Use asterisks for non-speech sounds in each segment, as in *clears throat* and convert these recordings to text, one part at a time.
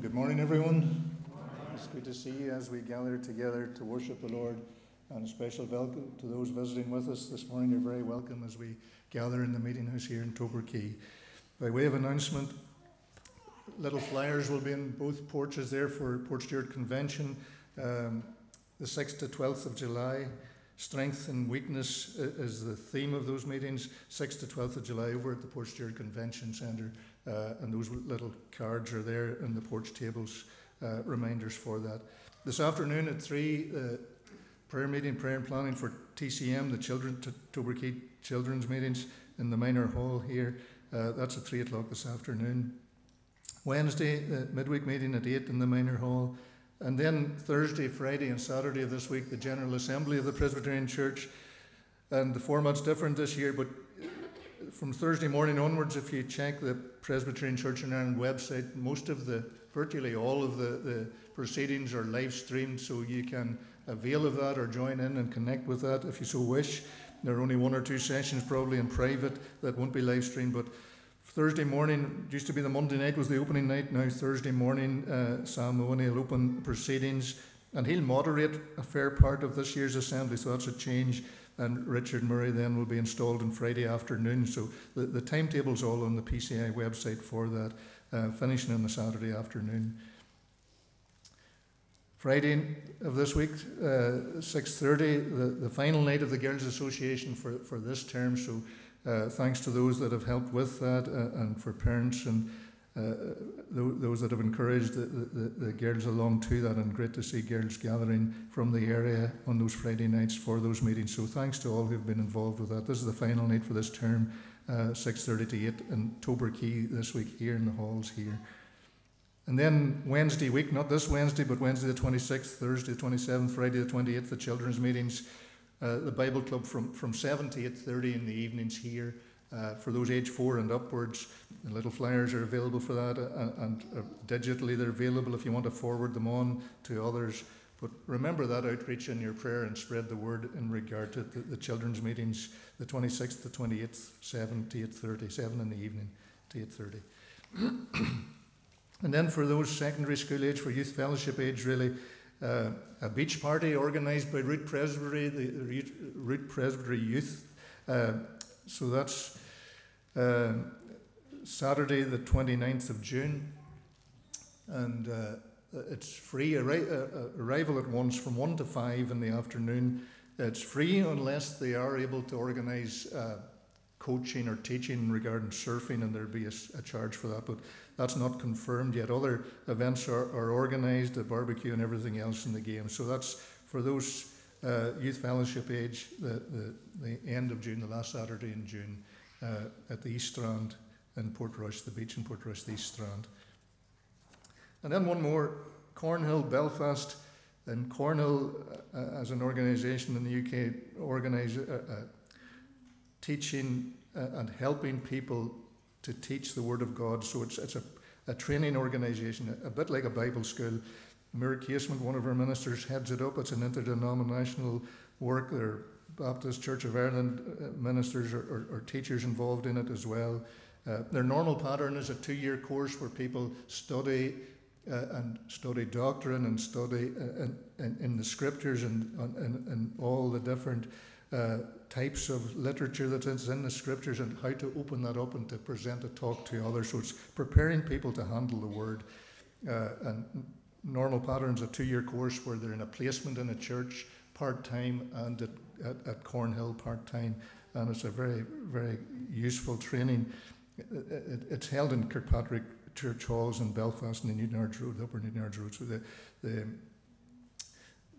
Good morning, everyone. It's good to see you as we gather together to worship the Lord. And a special welcome to those visiting with us this morning. You're very welcome as we gather in the meeting house here in Toberkeigh. By way of announcement, little flyers will be in both porches there for Portstewart Convention, um, the 6th to 12th of July. Strength and weakness is the theme of those meetings, 6th to 12th of July over at the Portstewart Convention Centre. Uh, and those little cards are there in the porch tables, uh, reminders for that. This afternoon at 3, uh, prayer meeting, prayer and planning for TCM, the children, Toberkeigh Children's Meetings in the Minor Hall here. Uh, that's at 3 o'clock this afternoon. Wednesday, the midweek meeting at 8 in the Minor Hall. And then Thursday, Friday, and Saturday of this week, the General Assembly of the Presbyterian Church. And the format's different this year, but from Thursday morning onwards, if you check the Presbyterian Church in Ireland website, most of the, virtually all of the, the proceedings are live streamed, so you can avail of that or join in and connect with that if you so wish. There are only one or two sessions, probably in private, that won't be live streamed, but Thursday morning, used to be the Monday night was the opening night. Now Thursday morning, uh, Sam Mawhinney will open proceedings, and he'll moderate a fair part of this year's assembly. So that's a change. And Richard Murray then will be installed on Friday afternoon. So the, the timetable's all on the PCI website for that, uh, finishing on the Saturday afternoon. Friday of this week, uh, 6.30, the, the final night of the Girls Association for, for this term. So uh, thanks to those that have helped with that uh, and for parents and those that have encouraged the, the, the, girls along to that and great to see girls gathering from the area on those Friday nights for those meetings. So thanks to all who've been involved with that. This is the final night for this term, uh, 6.30 to 8 in Toberkeigh this week here in the halls here. And then Wednesday week, not this Wednesday, but Wednesday the 26th, Thursday the 27th, Friday the 28th, the children's meetings uh, the Bible Club from, from 7 to 8.30 in the evenings here. Uh, for those age four and upwards, the little flyers are available for that, uh, and uh, digitally they're available if you want to forward them on to others. But remember that outreach in your prayer and spread the word in regard to the, the children's meetings, the 26th to 28th, 7 to 8.30, 7 in the evening to 8.30. *clears throat* and then for those secondary school age, for youth fellowship age really, uh, a beach party organised by Route Presbytery, the Route Presbytery Youth. Uh, so that's uh, Saturday, the 29th of June. And uh, it's free, arri- uh, arrival at once from 1 to 5 in the afternoon. It's free unless they are able to organise uh, coaching or teaching regarding surfing, and there'd be a, a, charge for that. But that's not confirmed yet. Other events are, are organised, the barbecue and everything else in the game. So that's for those uh, youth fellowship age, the, the, the, end of June, the last Saturday in June, uh, at the East Strand in Portrush, the beach in Portrush, the East Strand. And then one more Cornhill, Belfast. And Cornhill, uh, as an organisation in the UK, organise uh, uh, teaching uh, and helping people to teach the Word of God. So it's, it's a, a training organisation, a, a, bit like a Bible school. Mira Casement, one of our ministers, heads it up. It's an interdenominational work. There are Baptist Church of Ireland uh, ministers or, or, or, teachers involved in it as well. Uh, their normal pattern is a two year course where people study uh, and study doctrine and study uh, in, in, the scriptures and, and, and all the different uh, types of literature that is in the scriptures and how to open that up and to present a talk to others. So it's preparing people to handle the word. Uh, and normal patterns, a two year course where they're in a placement in a church part time and at, at, at, Cornhill part time. And it's a very, very useful training. It, it, it's held in Kirkpatrick Church Halls in Belfast and the Newtownards Road, the Upper Newtownards Road. So the, the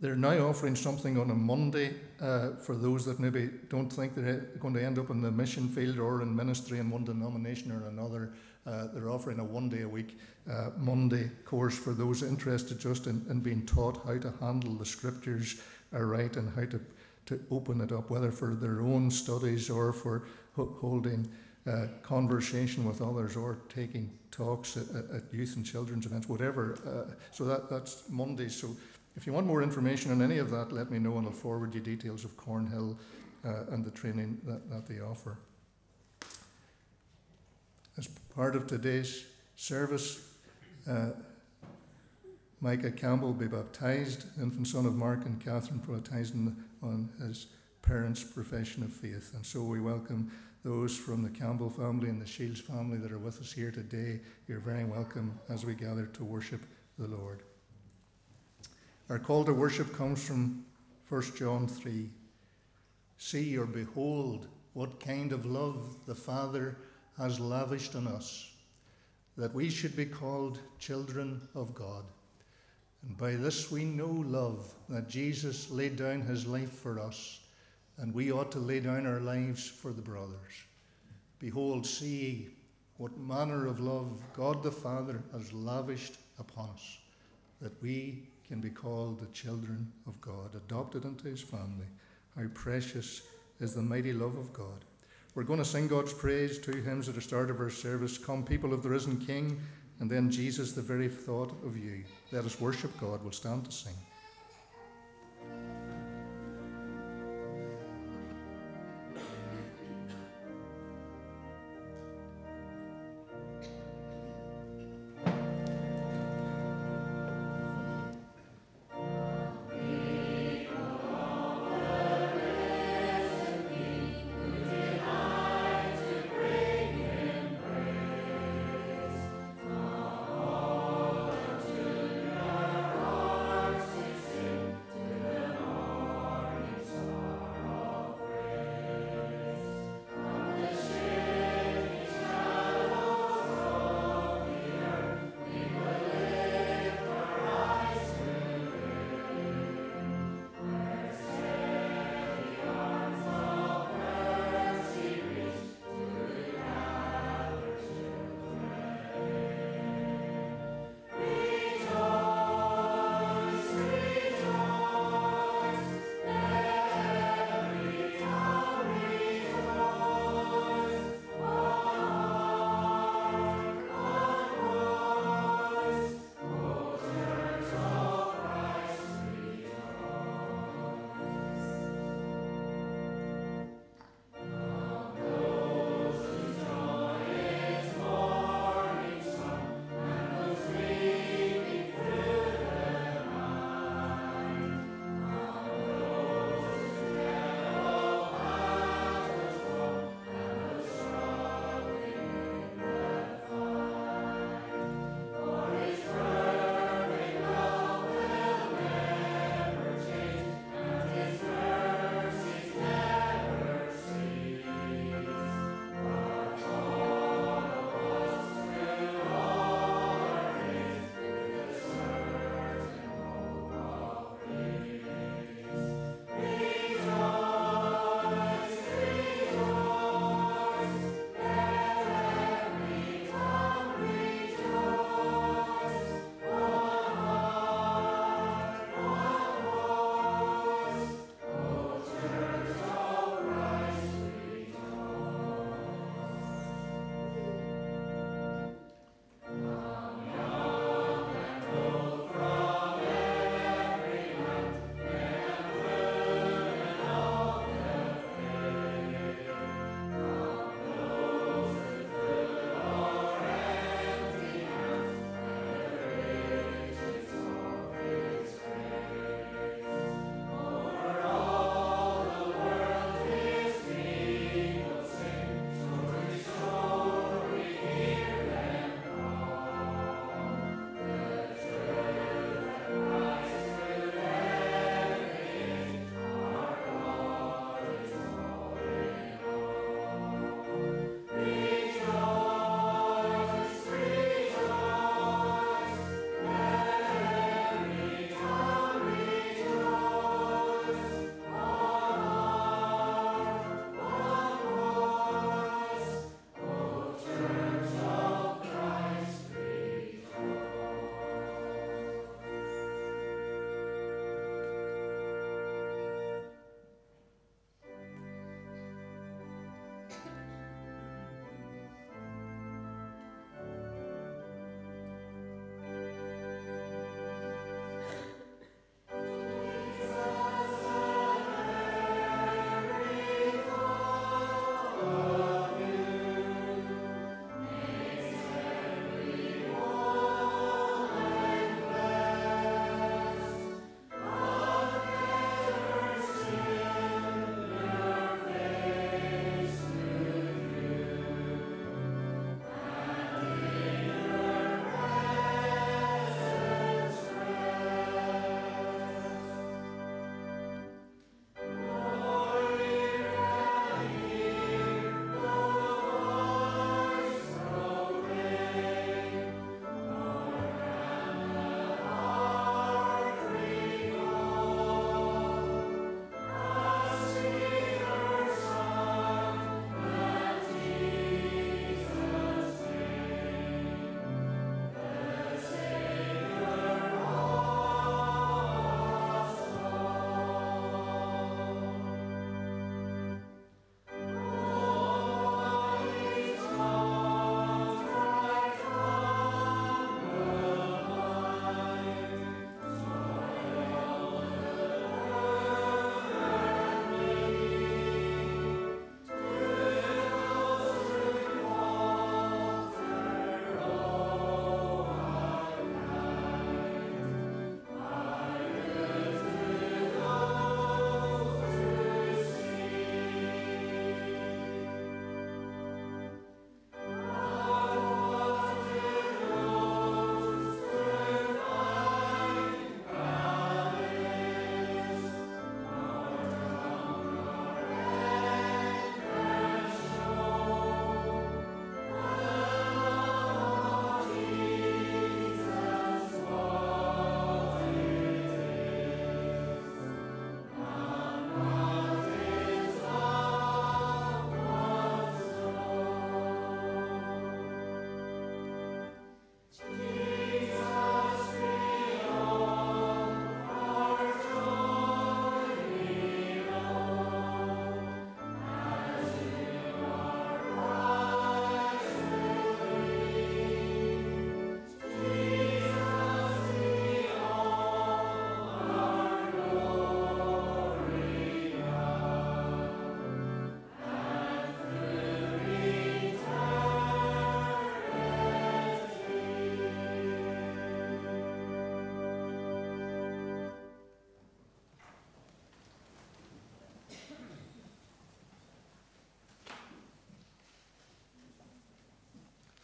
they're now offering something on a Monday uh, for those that maybe don't think they're going to end up in the mission field or in ministry in one denomination or another. Uh, they're offering a one day a week uh, Monday course for those interested just in, in, being taught how to handle the scriptures right and how to, to open it up, whether for their own studies or for ho- holding uh, conversation with others or taking talks at, at, youth and children's events, whatever. Uh, so that, that's Monday. So if you want more information on any of that, let me know and I'll forward you details of Cornhill uh, and the training that, that they offer. As part of today's service, uh, Micah Campbell will be baptized, infant son of Mark and Catherine baptized on his parents' profession of faith. And so we welcome those from the Campbell family and the Shields family that are with us here today. You're very welcome as we gather to worship the Lord. Our call to worship comes from 1 John 3. See or behold what kind of love the Father has lavished on us, that we should be called children of God. And by this we know love, that Jesus laid down his life for us, and we ought to lay down our lives for the brothers. Behold, see what manner of love God the Father has lavished upon us, that we can be called the children of God, adopted into his family. How precious is the mighty love of God. We're going to sing God's praise, two hymns at the start of our service. Come, people of the risen King, and then Jesus, the very thought of you. Let us worship God. We'll stand to sing.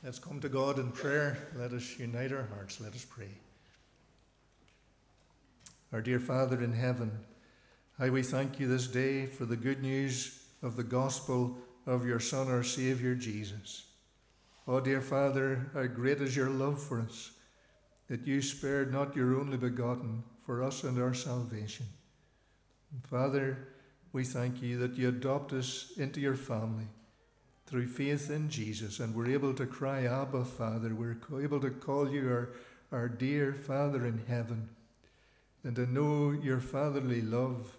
Let's come to God in prayer. Let us unite our hearts. Let us pray. Our dear Father in heaven, how we thank you this day for the good news of the gospel of your Son, our Saviour Jesus. Oh, dear Father, how great is your love for us, that you spared not your only begotten for us and our salvation. Father, we thank you that you adopt us into your family through faith in Jesus, and we're able to cry, Abba, Father. We're able to call you our, our dear Father in heaven, and to know your fatherly love.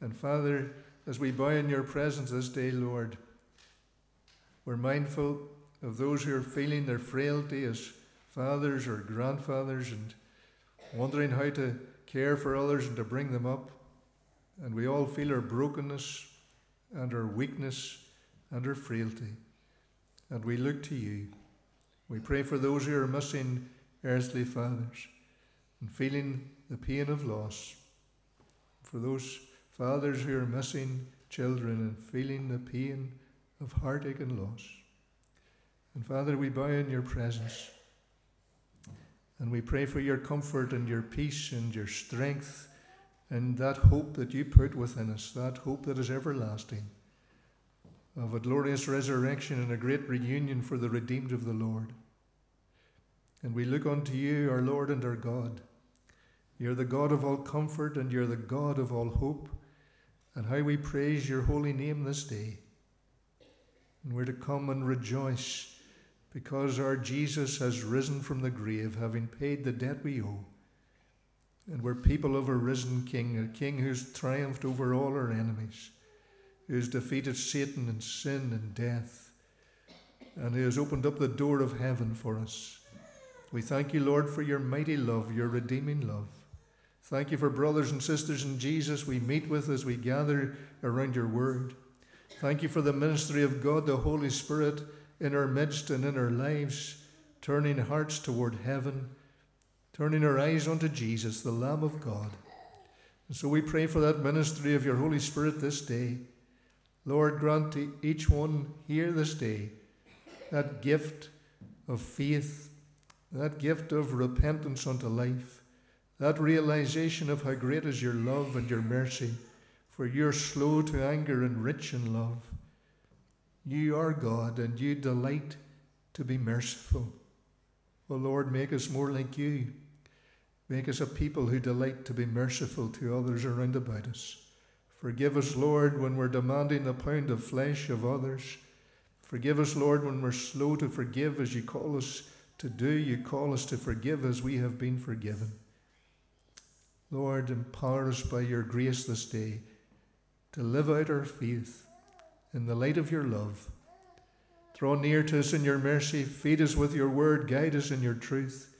And Father, as we bow in your presence this day, Lord, we're mindful of those who are feeling their frailty as fathers or grandfathers and wondering how to care for others and to bring them up. And we all feel our brokenness and our weakness and frailty. And we look to you. We pray for those who are missing earthly fathers and feeling the pain of loss. For those fathers who are missing children and feeling the pain of heartache and loss. And Father, we bow in your presence. And we pray for your comfort and your peace and your strength and that hope that you put within us, that hope that is everlasting of a glorious resurrection and a great reunion for the redeemed of the Lord. And we look unto you, our Lord and our God. You're the God of all comfort and you're the God of all hope. And how we praise your holy name this day. And we're to come and rejoice because our Jesus has risen from the grave, having paid the debt we owe. And we're people of a risen King, a King who's triumphed over all our enemies who has defeated Satan and sin and death, and who has opened up the door of heaven for us. We thank you, Lord, for your mighty love, your redeeming love. Thank you for brothers and sisters in Jesus we meet with as we gather around your word. Thank you for the ministry of God, the Holy Spirit, in our midst and in our lives, turning hearts toward heaven, turning our eyes unto Jesus, the Lamb of God. And so we pray for that ministry of your Holy Spirit this day. Lord, grant to each one here this day that gift of faith, that gift of repentance unto life, that realization of how great is your love and your mercy, for you're slow to anger and rich in love. You are God and you delight to be merciful. O Lord, make us more like you. Make us a people who delight to be merciful to others around about us. Forgive us, Lord, when we're demanding a pound of flesh of others. Forgive us, Lord, when we're slow to forgive as you call us to do. You call us to forgive as we have been forgiven. Lord, empower us by your grace this day to live out our faith in the light of your love. Draw near to us in your mercy, feed us with your word, guide us in your truth.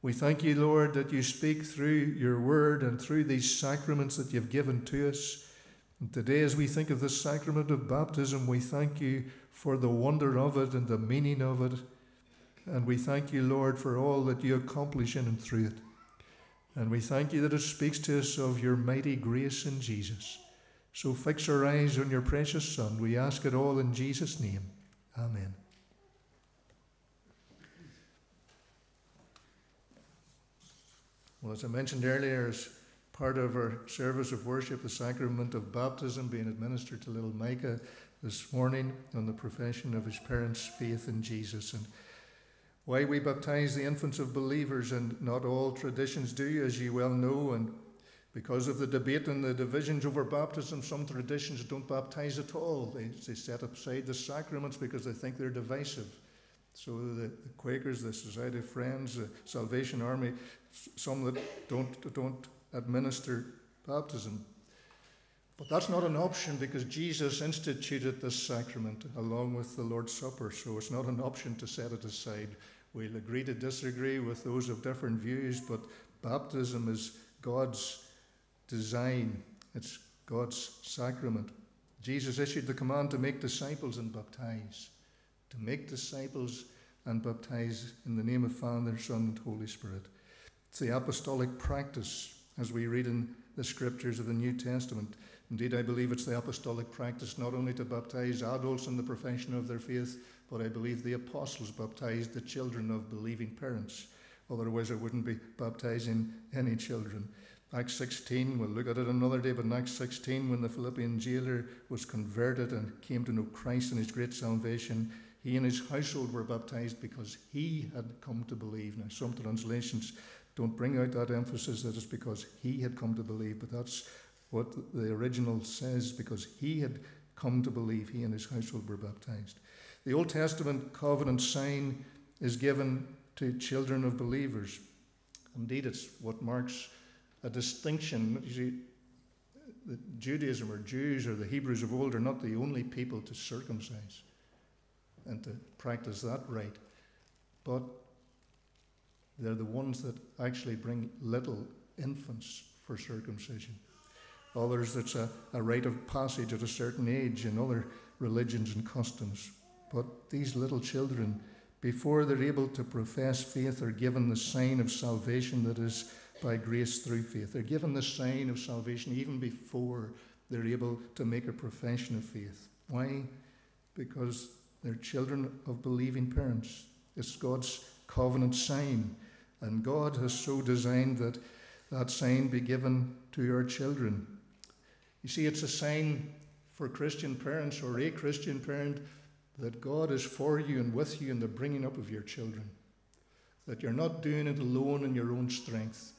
We thank you, Lord, that you speak through your word and through these sacraments that you've given to us. And today, as we think of the sacrament of baptism, we thank you for the wonder of it and the meaning of it. And we thank you, Lord, for all that you accomplish in and through it. And we thank you that it speaks to us of your mighty grace in Jesus. So fix our eyes on your precious Son. We ask it all in Jesus' name. Amen. Well, as I mentioned earlier, as part of our service of worship, the sacrament of baptism being administered to little Micah this morning on the profession of his parents' faith in Jesus. And why we baptize the infants of believers, and not all traditions do, as you well know. And because of the debate and the divisions over baptism, some traditions don't baptize at all. They, they set aside the sacraments because they think they're divisive. So the, the Quakers, the Society of Friends, the Salvation Army, some that don't, don't administer baptism. But that's not an option because Jesus instituted this sacrament along with the Lord's Supper, so it's not an option to set it aside. We'll agree to disagree with those of different views, but baptism is God's design, it's God's sacrament. Jesus issued the command to make disciples and baptize, to make disciples and baptize in the name of Father, Son, and Holy Spirit. It's the apostolic practice as we read in the scriptures of the New Testament. Indeed, I believe it's the apostolic practice not only to baptize adults in the profession of their faith, but I believe the apostles baptized the children of believing parents. Otherwise, I wouldn't be baptizing any children. Acts 16, we'll look at it another day, but in Acts 16, when the Philippian jailer was converted and came to know Christ and his great salvation, he and his household were baptized because he had come to believe. Now, some translations don't bring out that emphasis that it's because he had come to believe, but that's what the original says because he had come to believe. He and his household were baptized. The Old Testament covenant sign is given to children of believers. Indeed, it's what marks a distinction. You see, the Judaism or Jews or the Hebrews of old are not the only people to circumcise and to practice that rite, but they're the ones that actually bring little infants for circumcision. Others, it's a, a rite of passage at a certain age in other religions and customs. But these little children, before they're able to profess faith, are given the sign of salvation that is by grace through faith. They're given the sign of salvation even before they're able to make a profession of faith. Why? Because they're children of believing parents. It's God's covenant sign. And God has so designed that that sign be given to your children. You see, it's a sign for Christian parents or a Christian parent that God is for you and with you in the bringing up of your children. That you're not doing it alone in your own strength.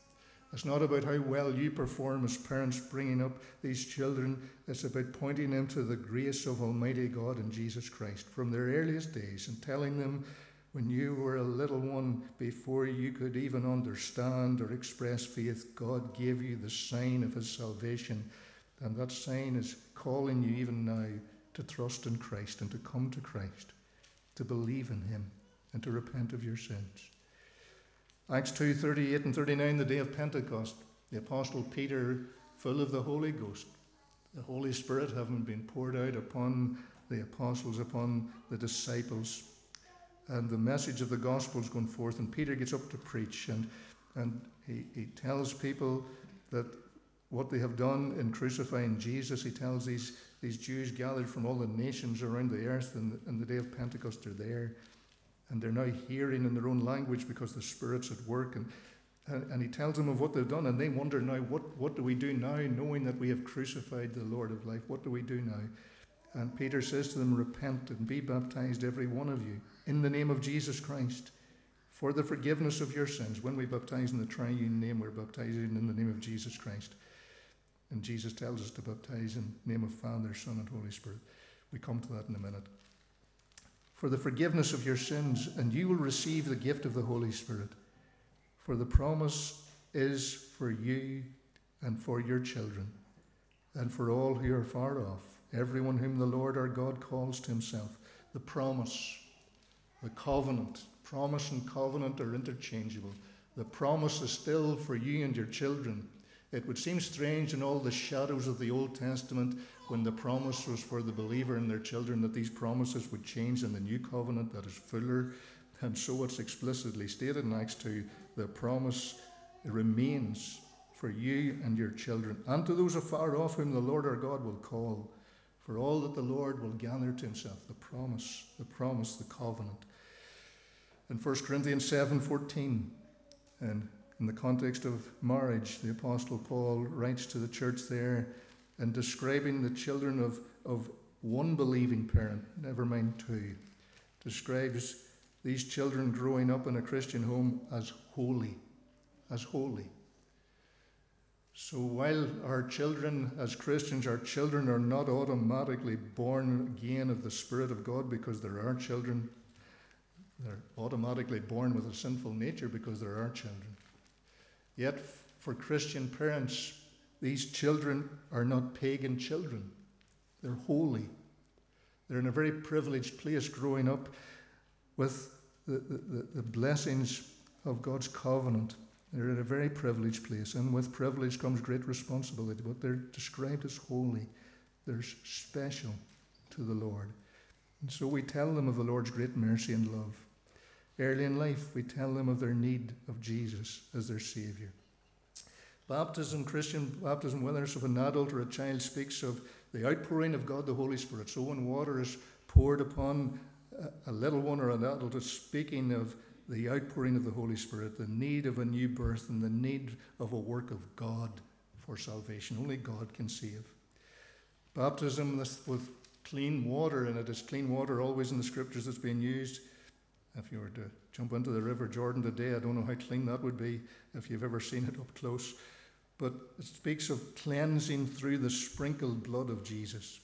It's not about how well you perform as parents bringing up these children. It's about pointing them to the grace of Almighty God and Jesus Christ from their earliest days and telling them when you were a little one, before you could even understand or express faith, God gave you the sign of His salvation. And that sign is calling you even now to trust in Christ and to come to Christ, to believe in Him, and to repent of your sins. Acts 2 38 and 39, the day of Pentecost, the Apostle Peter, full of the Holy Ghost, the Holy Spirit having been poured out upon the apostles, upon the disciples, and the message of the gospel is going forth. And Peter gets up to preach, and, and he, he tells people that what they have done in crucifying Jesus, he tells these these Jews gathered from all the nations around the earth, and, and the day of Pentecost are there. And they're now hearing in their own language because the Spirit's at work. And, and, and he tells them of what they've done, and they wonder now, what, what do we do now, knowing that we have crucified the Lord of life? What do we do now? And Peter says to them, Repent and be baptized, every one of you, in the name of Jesus Christ, for the forgiveness of your sins. When we baptize in the triune name, we're baptizing in the name of Jesus Christ. And Jesus tells us to baptize in the name of Father, Son, and Holy Spirit. We come to that in a minute. For the forgiveness of your sins, and you will receive the gift of the Holy Spirit. For the promise is for you and for your children, and for all who are far off, everyone whom the Lord our God calls to himself. The promise, the covenant, promise and covenant are interchangeable. The promise is still for you and your children it would seem strange in all the shadows of the Old Testament when the promise was for the believer and their children that these promises would change in the new covenant that is fuller. And so it's explicitly stated in Acts 2 the promise remains for you and your children, and to those afar off whom the Lord our God will call, for all that the Lord will gather to himself. The promise, the promise, the covenant. In 1 Corinthians 7:14. and in the context of marriage, the Apostle Paul writes to the church there and describing the children of, of one believing parent, never mind two, describes these children growing up in a Christian home as holy, as holy. So while our children, as Christians, our children are not automatically born again of the Spirit of God because they're children, they're automatically born with a sinful nature because they're our children. Yet, for Christian parents, these children are not pagan children. They're holy. They're in a very privileged place growing up with the, the, the blessings of God's covenant. They're in a very privileged place, and with privilege comes great responsibility, but they're described as holy. They're special to the Lord. And so we tell them of the Lord's great mercy and love. Early in life, we tell them of their need of Jesus as their Saviour. Baptism, Christian baptism, whether it's of an adult or a child, speaks of the outpouring of God the Holy Spirit. So when water is poured upon a little one or an adult, it's speaking of the outpouring of the Holy Spirit, the need of a new birth, and the need of a work of God for salvation. Only God can save. Baptism with clean water in it is clean water always in the scriptures that's being used. If you were to jump into the River Jordan today, I don't know how clean that would be if you've ever seen it up close. But it speaks of cleansing through the sprinkled blood of Jesus.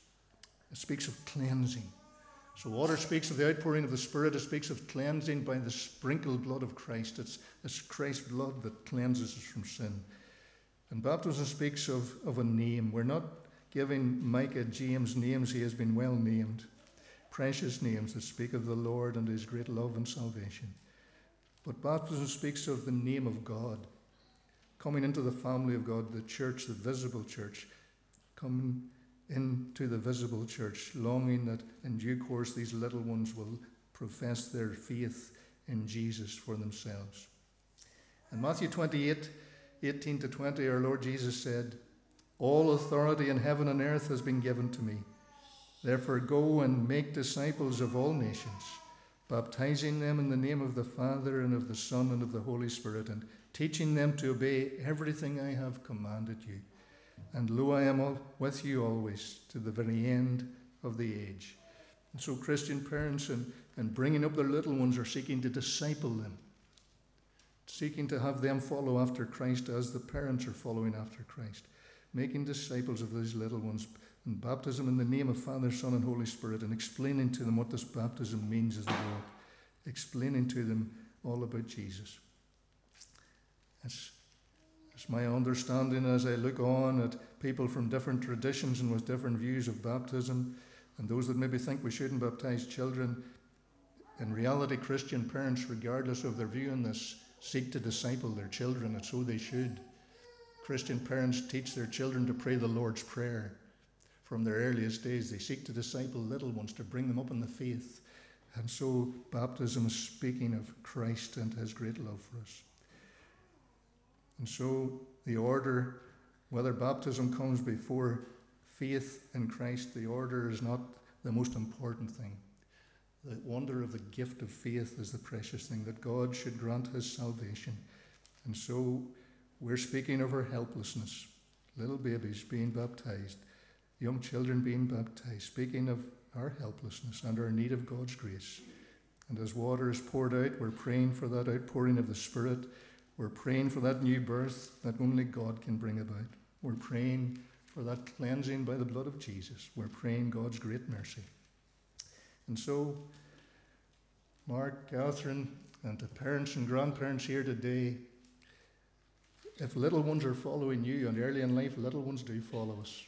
It speaks of cleansing. So, water speaks of the outpouring of the Spirit. It speaks of cleansing by the sprinkled blood of Christ. It's, it's Christ's blood that cleanses us from sin. And baptism speaks of, of a name. We're not giving Micah James names, he has been well named. Precious names that speak of the Lord and his great love and salvation. But baptism speaks of the name of God, coming into the family of God, the church, the visible church, coming into the visible church, longing that in due course these little ones will profess their faith in Jesus for themselves. In Matthew 28 18 to 20, our Lord Jesus said, All authority in heaven and earth has been given to me. Therefore, go and make disciples of all nations, baptizing them in the name of the Father and of the Son and of the Holy Spirit, and teaching them to obey everything I have commanded you. And lo, I am with you always to the very end of the age. And so, Christian parents and, and bringing up their little ones are seeking to disciple them, seeking to have them follow after Christ as the parents are following after Christ, making disciples of these little ones. And baptism in the name of Father, Son, and Holy Spirit, and explaining to them what this baptism means as they walk, explaining to them all about Jesus. It's it's my understanding as I look on at people from different traditions and with different views of baptism, and those that maybe think we shouldn't baptize children. In reality, Christian parents, regardless of their view on this, seek to disciple their children, and so they should. Christian parents teach their children to pray the Lord's Prayer. From their earliest days, they seek to disciple little ones, to bring them up in the faith. And so, baptism is speaking of Christ and his great love for us. And so the order, whether baptism comes before faith in Christ, the order is not the most important thing. The wonder of the gift of faith is the precious thing, that God should grant his salvation. And so we're speaking of our helplessness, little babies being baptized, young children being baptized, speaking of our helplessness and our need of God's grace. And as water is poured out, we're praying for that outpouring of the Spirit we're praying for that new birth that only God can bring about. We're praying for that cleansing by the blood of Jesus. We're praying God's great mercy. And so, Mark, Catherine, and the parents and grandparents here today, if little ones are following you, and early in life, little ones do follow us.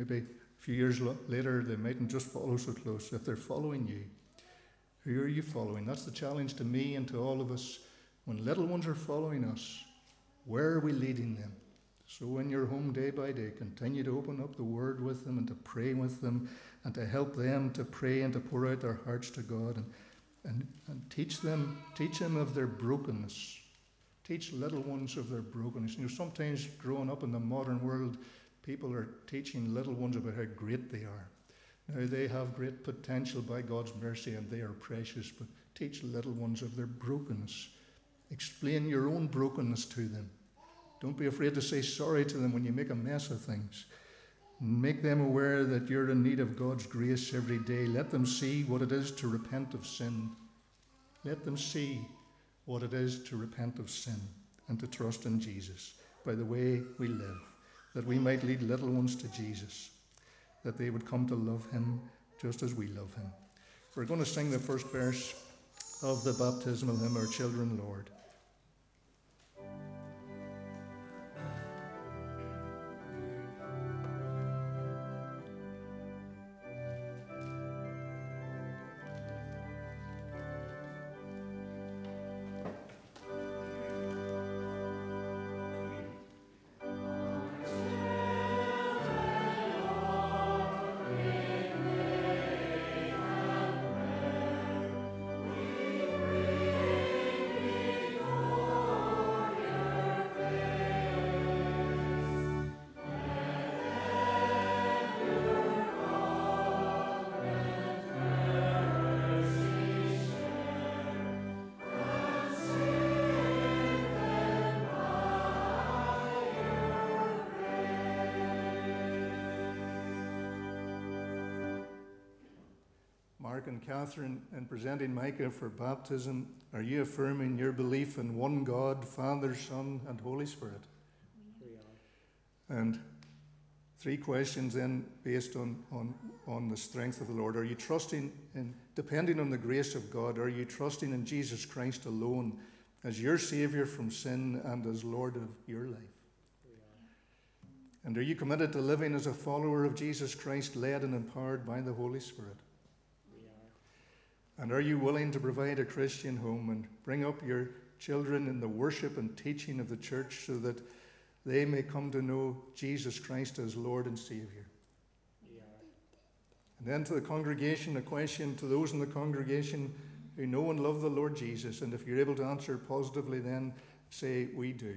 Maybe a few years later, they mightn't just follow so close. If they're following you, who are you following? That's the challenge to me and to all of us when little ones are following us, where are we leading them? So, in your home day by day, continue to open up the Word with them and to pray with them and to help them to pray and to pour out their hearts to God and, and, and teach them, teach them of their brokenness. Teach little ones of their brokenness. You know, sometimes growing up in the modern world, people are teaching little ones about how great they are. Now, they have great potential by God's mercy and they are precious, but teach little ones of their brokenness Explain your own brokenness to them. Don't be afraid to say sorry to them when you make a mess of things. Make them aware that you're in need of God's grace every day. Let them see what it is to repent of sin. Let them see what it is to repent of sin and to trust in Jesus by the way we live, that we might lead little ones to Jesus, that they would come to love him just as we love him. We're going to sing the first verse of the baptismal hymn, Our Children, Lord. Mark and Catherine, in presenting Micah for baptism, are you affirming your belief in one God, Father, Son, and Holy Spirit? We are. And three questions then based on, on, on the strength of the Lord. Are you trusting in, depending on the grace of God, are you trusting in Jesus Christ alone as your Saviour from sin and as Lord of your life? Are. And are you committed to living as a follower of Jesus Christ, led and empowered by the Holy Spirit? And are you willing to provide a Christian home and bring up your children in the worship and teaching of the church so that they may come to know Jesus Christ as Lord and Saviour? We. And then to the congregation, a question to those in the congregation who know and love the Lord Jesus. And if you're able to answer positively, then say, We do.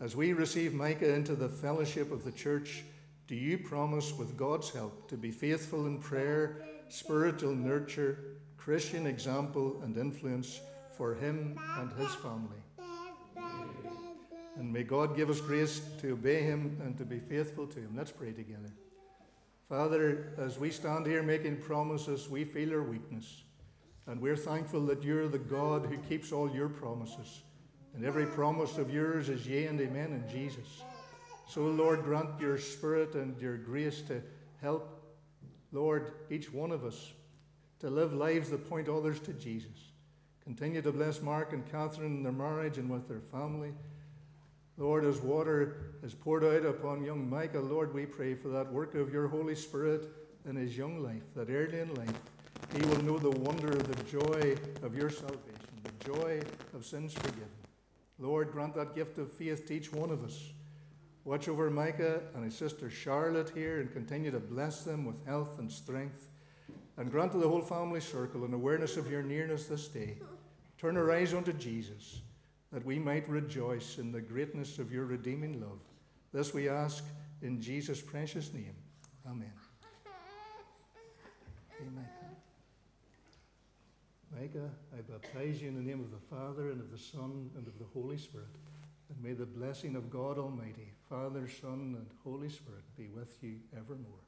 As we receive Micah into the fellowship of the church, do you promise, with God's help, to be faithful in prayer, spiritual nurture, Christian example, and influence for him and his family? And may God give us grace to obey him and to be faithful to him. Let's pray together. Father, as we stand here making promises, we feel our weakness. And we're thankful that you're the God who keeps all your promises. And every promise of yours is yea and amen in Jesus. So, Lord, grant your spirit and your grace to help, Lord, each one of us to live lives that point others to Jesus. Continue to bless Mark and Catherine in their marriage and with their family. Lord, as water is poured out upon young Micah, Lord, we pray for that work of your Holy Spirit in his young life, that early in life he will know the wonder of the joy of your salvation, the joy of sins forgiven. Lord, grant that gift of faith to each one of us. Watch over Micah and his sister Charlotte here and continue to bless them with health and strength. And grant to the whole family circle an awareness of your nearness this day. Turn our eyes unto Jesus that we might rejoice in the greatness of your redeeming love. This we ask in Jesus' precious name. Amen. Amen. Micah, I baptize you in the name of the Father, and of the Son, and of the Holy Spirit. And may the blessing of God Almighty, Father, Son, and Holy Spirit be with you evermore.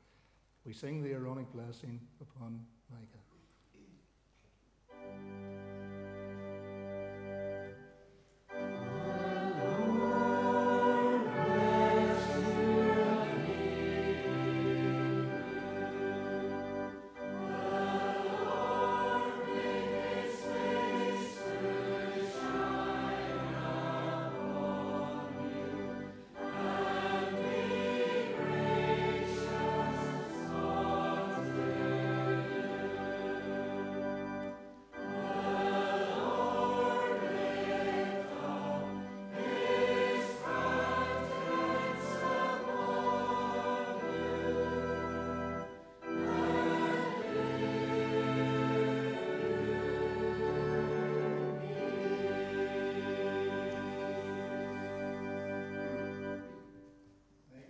We sing the Aaronic blessing upon Micah.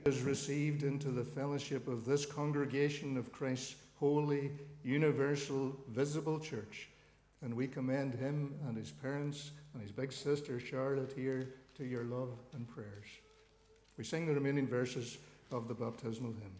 Is received into the fellowship of this congregation of Christ's holy, universal, visible church. And we commend him and his parents and his big sister Charlotte here to your love and prayers. We sing the remaining verses of the baptismal hymn.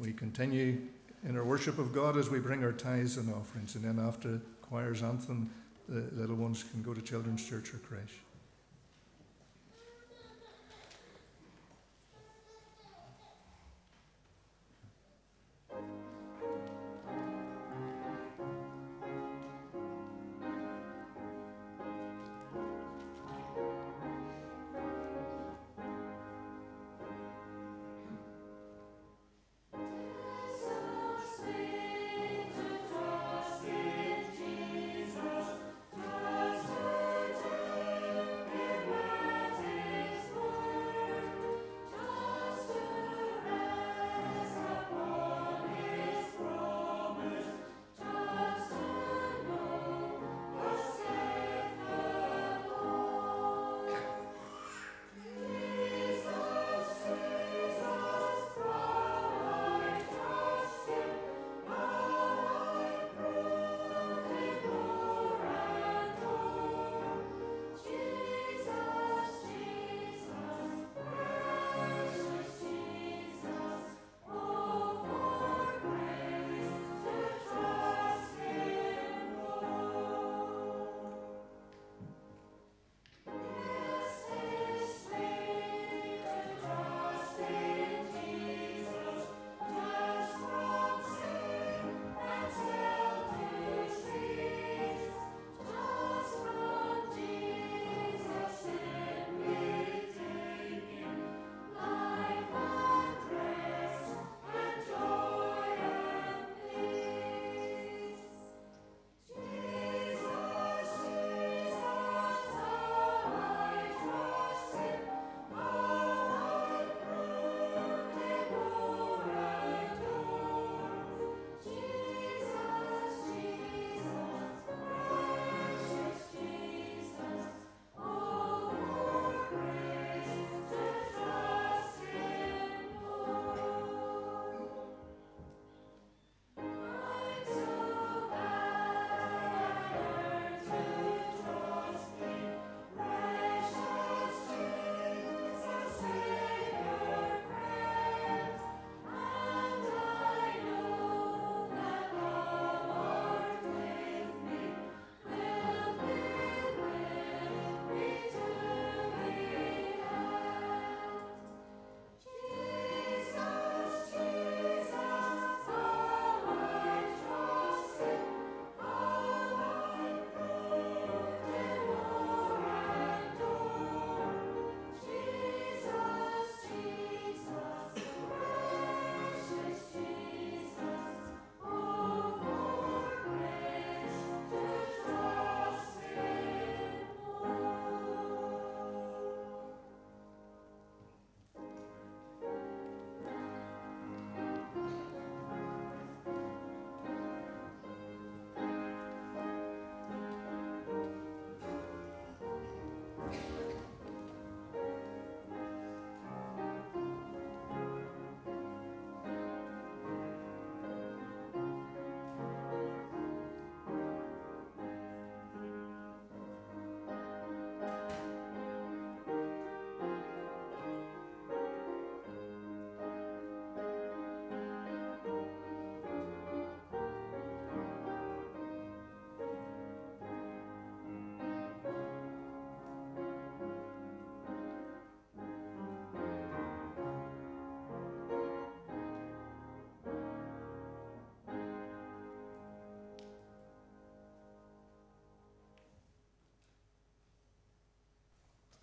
We continue in our worship of God as we bring our tithes and offerings. And then after choir's anthem, the little ones can go to children's church or creche.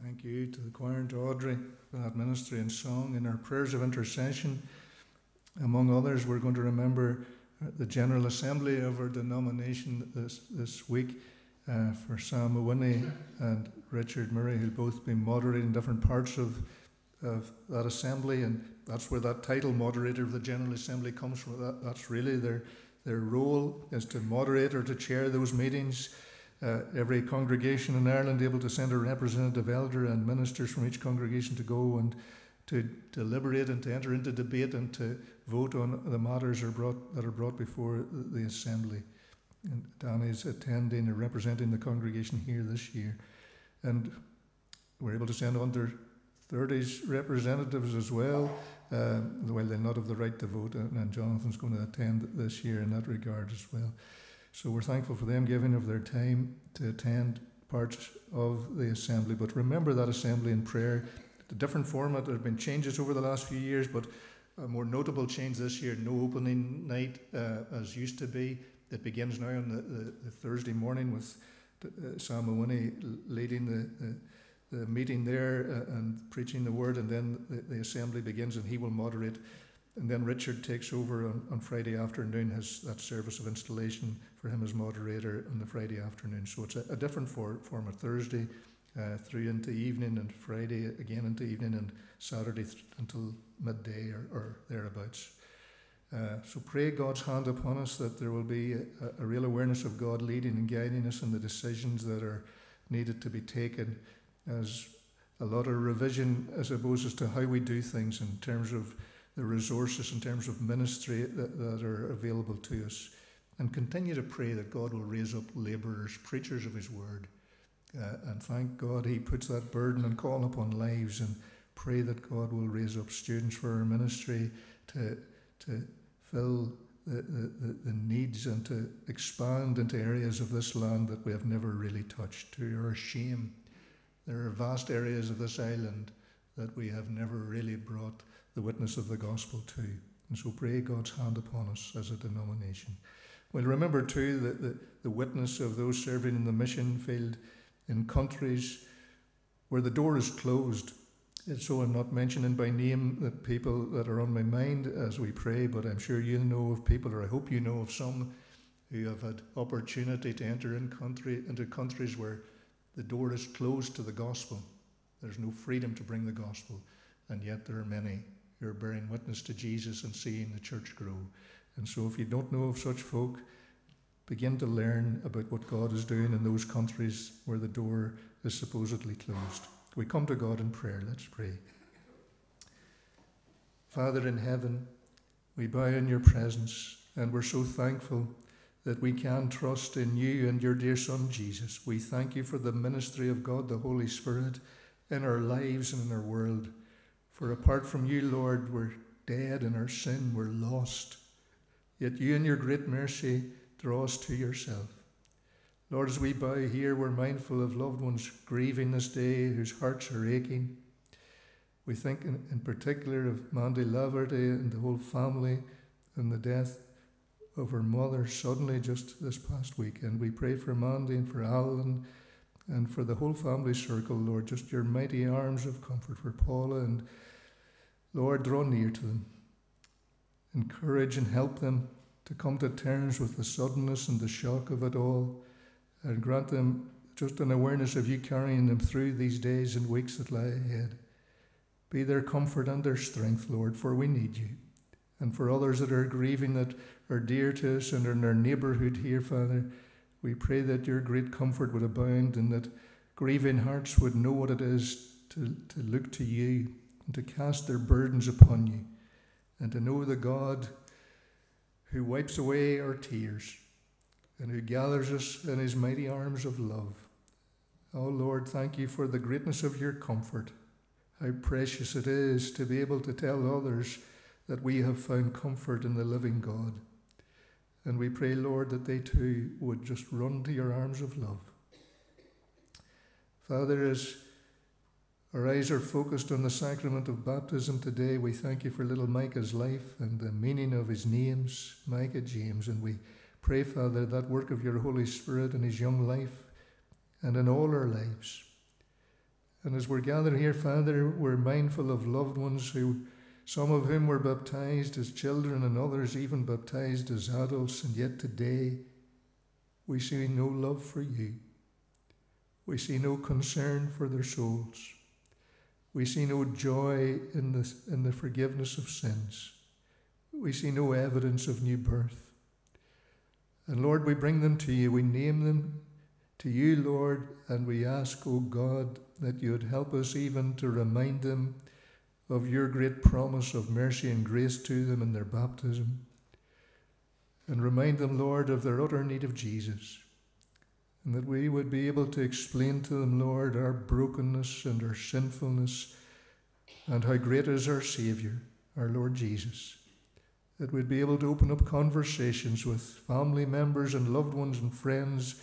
Thank you to the choir and to Audrey for that ministry and song In our prayers of intercession. Among others, we're going to remember uh, the General Assembly of our denomination this, this week uh, for Sam Mawhinney and Richard Murray, who'll both be moderating different parts of, of that assembly. And that's where that title, Moderator of the General Assembly, comes from. That, that's really their, their role is to moderate or to chair those meetings uh, every congregation in Ireland able to send a representative elder and ministers from each congregation to go and to deliberate and to enter into debate and to vote on the matters are brought, that are brought before the assembly. And Danny's attending or representing the congregation here this year. And we're able to send under 30s representatives as well. Um, well, they not have the right to vote, and, and Jonathan's going to attend this year in that regard as well. So we're thankful for them giving of their time to attend parts of the assembly. But remember that assembly in prayer. The different format. There have been changes over the last few years, but a more notable change this year: no opening night uh, as used to be. It begins now on the, the, the Thursday morning with uh, Sam Mawhinney leading the, the the meeting there uh, and preaching the word, and then the, the, assembly begins, and he will moderate. And then Richard takes over on, on Friday afternoon, has that service of installation for him as moderator on the Friday afternoon. So it's a, a different for, form of Thursday uh, through into evening, and Friday again into evening, and Saturday th- until midday or, or thereabouts. Uh, so pray God's hand upon us that there will be a, a real awareness of God leading and guiding us in the decisions that are needed to be taken as a lot of revision, I suppose, as to how we do things in terms of the resources, in terms of ministry that, that are available to us. And continue to pray that God will raise up labourers, preachers of His word. Uh, and thank God He puts that burden and call upon lives. And pray that God will raise up students for our ministry to, to fill the, the, the needs and to expand into areas of this land that we have never really touched, to our shame. There are vast areas of this island that we have never really brought the witness of the gospel too. And so pray God's hand upon us as a denomination. Well, remember too that the, the witness of those serving in the mission field in countries where the door is closed. And so I'm not mentioning by name the people that are on my mind as we pray, but I'm sure you know of people, or I hope you know of some who have had opportunity to enter in country into countries where the door is closed to the gospel. There's no freedom to bring the gospel. And yet there are many who are bearing witness to Jesus and seeing the church grow. And so if you don't know of such folk, begin to learn about what God is doing in those countries where the door is supposedly closed. We come to God in prayer. Let's pray. Father in heaven, we bow in your presence and we're so thankful that we can trust in you and your dear Son Jesus. We thank you for the ministry of God, the Holy Spirit, in our lives and in our world. For apart from you, Lord, we're dead in our sin, we're lost. Yet you, in your great mercy, draw us to yourself. Lord, as we bow here, we're mindful of loved ones grieving this day whose hearts are aching. We think in, in particular of Mandy Laverty and the whole family and the death of her mother suddenly just this past week. And we pray for Mandy and for Alan and for the whole family circle, Lord, just your mighty arms of comfort for Paula. And Lord, draw near to them. Encourage and help them to come to terms with the suddenness and the shock of it all. And grant them just an awareness of you carrying them through these days and weeks that lie ahead. Be their comfort and their strength, Lord, for we need you. And for others that are grieving that are dear to us and are in our neighbourhood here, Father, we pray that your great comfort would abound and that grieving hearts would know what it is to, to look to you and to cast their burdens upon you and to know the God who wipes away our tears and who gathers us in his mighty arms of love. Oh Lord, thank you for the greatness of your comfort. How precious it is to be able to tell others that we have found comfort in the living God. And we pray, Lord, that they too would just run to your arms of love. Father, as our eyes are focused on the sacrament of baptism today, we thank you for little Micah's life and the meaning of his names, Micah James. And we pray, Father, that work of your Holy Spirit in his young life and in all our lives. And as we're gathered here, Father, we're mindful of loved ones who some of whom were baptized as children and others even baptized as adults, and yet today we see no love for you. We see no concern for their souls. We see no joy in the, in the forgiveness of sins. We see no evidence of new birth. And Lord, we bring them to you. We name them to you, Lord, and we ask, O oh God, that you would help us even to remind them of your great promise of mercy and grace to them in their baptism. And remind them, Lord, of their utter need of Jesus. And that we would be able to explain to them, Lord, our brokenness and our sinfulness and how great is our Saviour, our Lord Jesus. That we'd be able to open up conversations with family members and loved ones and friends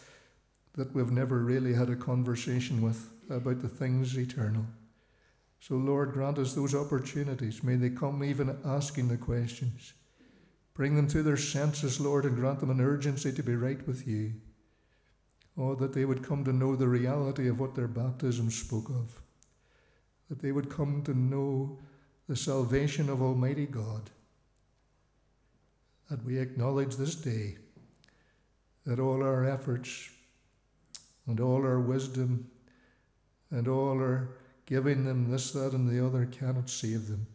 that we've never really had a conversation with about the things eternal. So, Lord, grant us those opportunities. May they come even asking the questions. Bring them to their senses, Lord, and grant them an urgency to be right with you. Oh, that they would come to know the reality of what their baptism spoke of. That they would come to know the salvation of Almighty God. That we acknowledge this day that all our efforts and all our wisdom and all our giving them this, that, and the other cannot save them.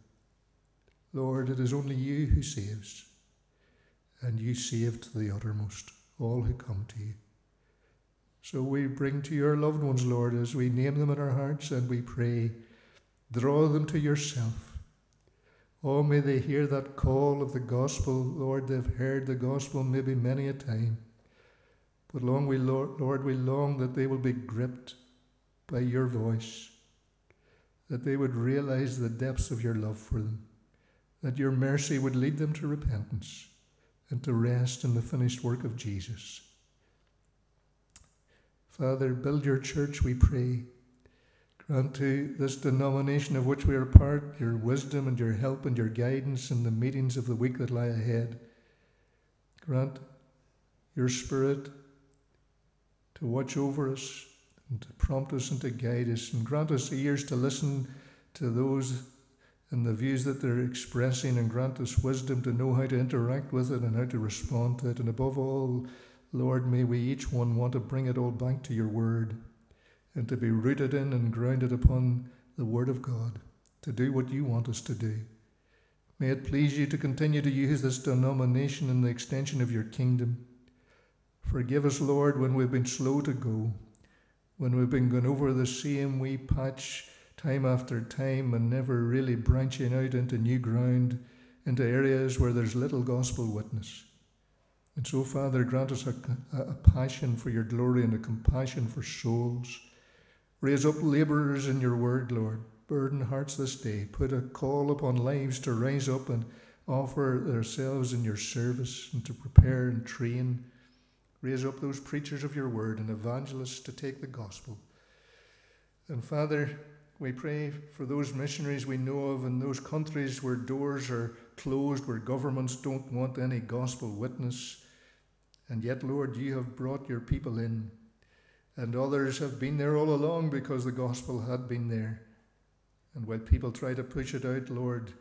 Lord, it is only you who saves, and you save to the uttermost all who come to you. So we bring to your loved ones, Lord, as we name them in our hearts and we pray, draw them to yourself. Oh, may they hear that call of the gospel. Lord, they've heard the gospel maybe many a time. But long we, Lord, Lord, we long that they will be gripped by your voice, that they would realize the depths of your love for them, that your mercy would lead them to repentance and to rest in the finished work of Jesus. Father, build your church, we pray. Grant to this denomination of which we are part your wisdom and your help and your guidance in the meetings of the week that lie ahead. Grant your spirit to watch over us and to prompt us and to guide us, and grant us ears to listen to those and the views that they're expressing, and grant us wisdom to know how to interact with it and how to respond to it. And above all, Lord, may we each one want to bring it all back to your word and to be rooted in and grounded upon the word of God, to do what you want us to do. May it please you to continue to use this denomination in the extension of your kingdom. Forgive us, Lord, when we've been slow to go, when we've been going over the same wee patch time after time and never really branching out into new ground, into areas where there's little gospel witness. And so, Father, grant us a, a, passion for your glory and a compassion for souls. Raise up labourers in your word, Lord. Burden hearts this day. Put a call upon lives to rise up and offer themselves in your service and to prepare and train. Raise up those preachers of your word and evangelists to take the gospel. And Father, we pray for those missionaries we know of in those countries where doors are closed, where governments don't want any gospel witness. And yet, Lord, you have brought your people in. And others have been there all along because the gospel had been there. And while people try to push it out, Lord,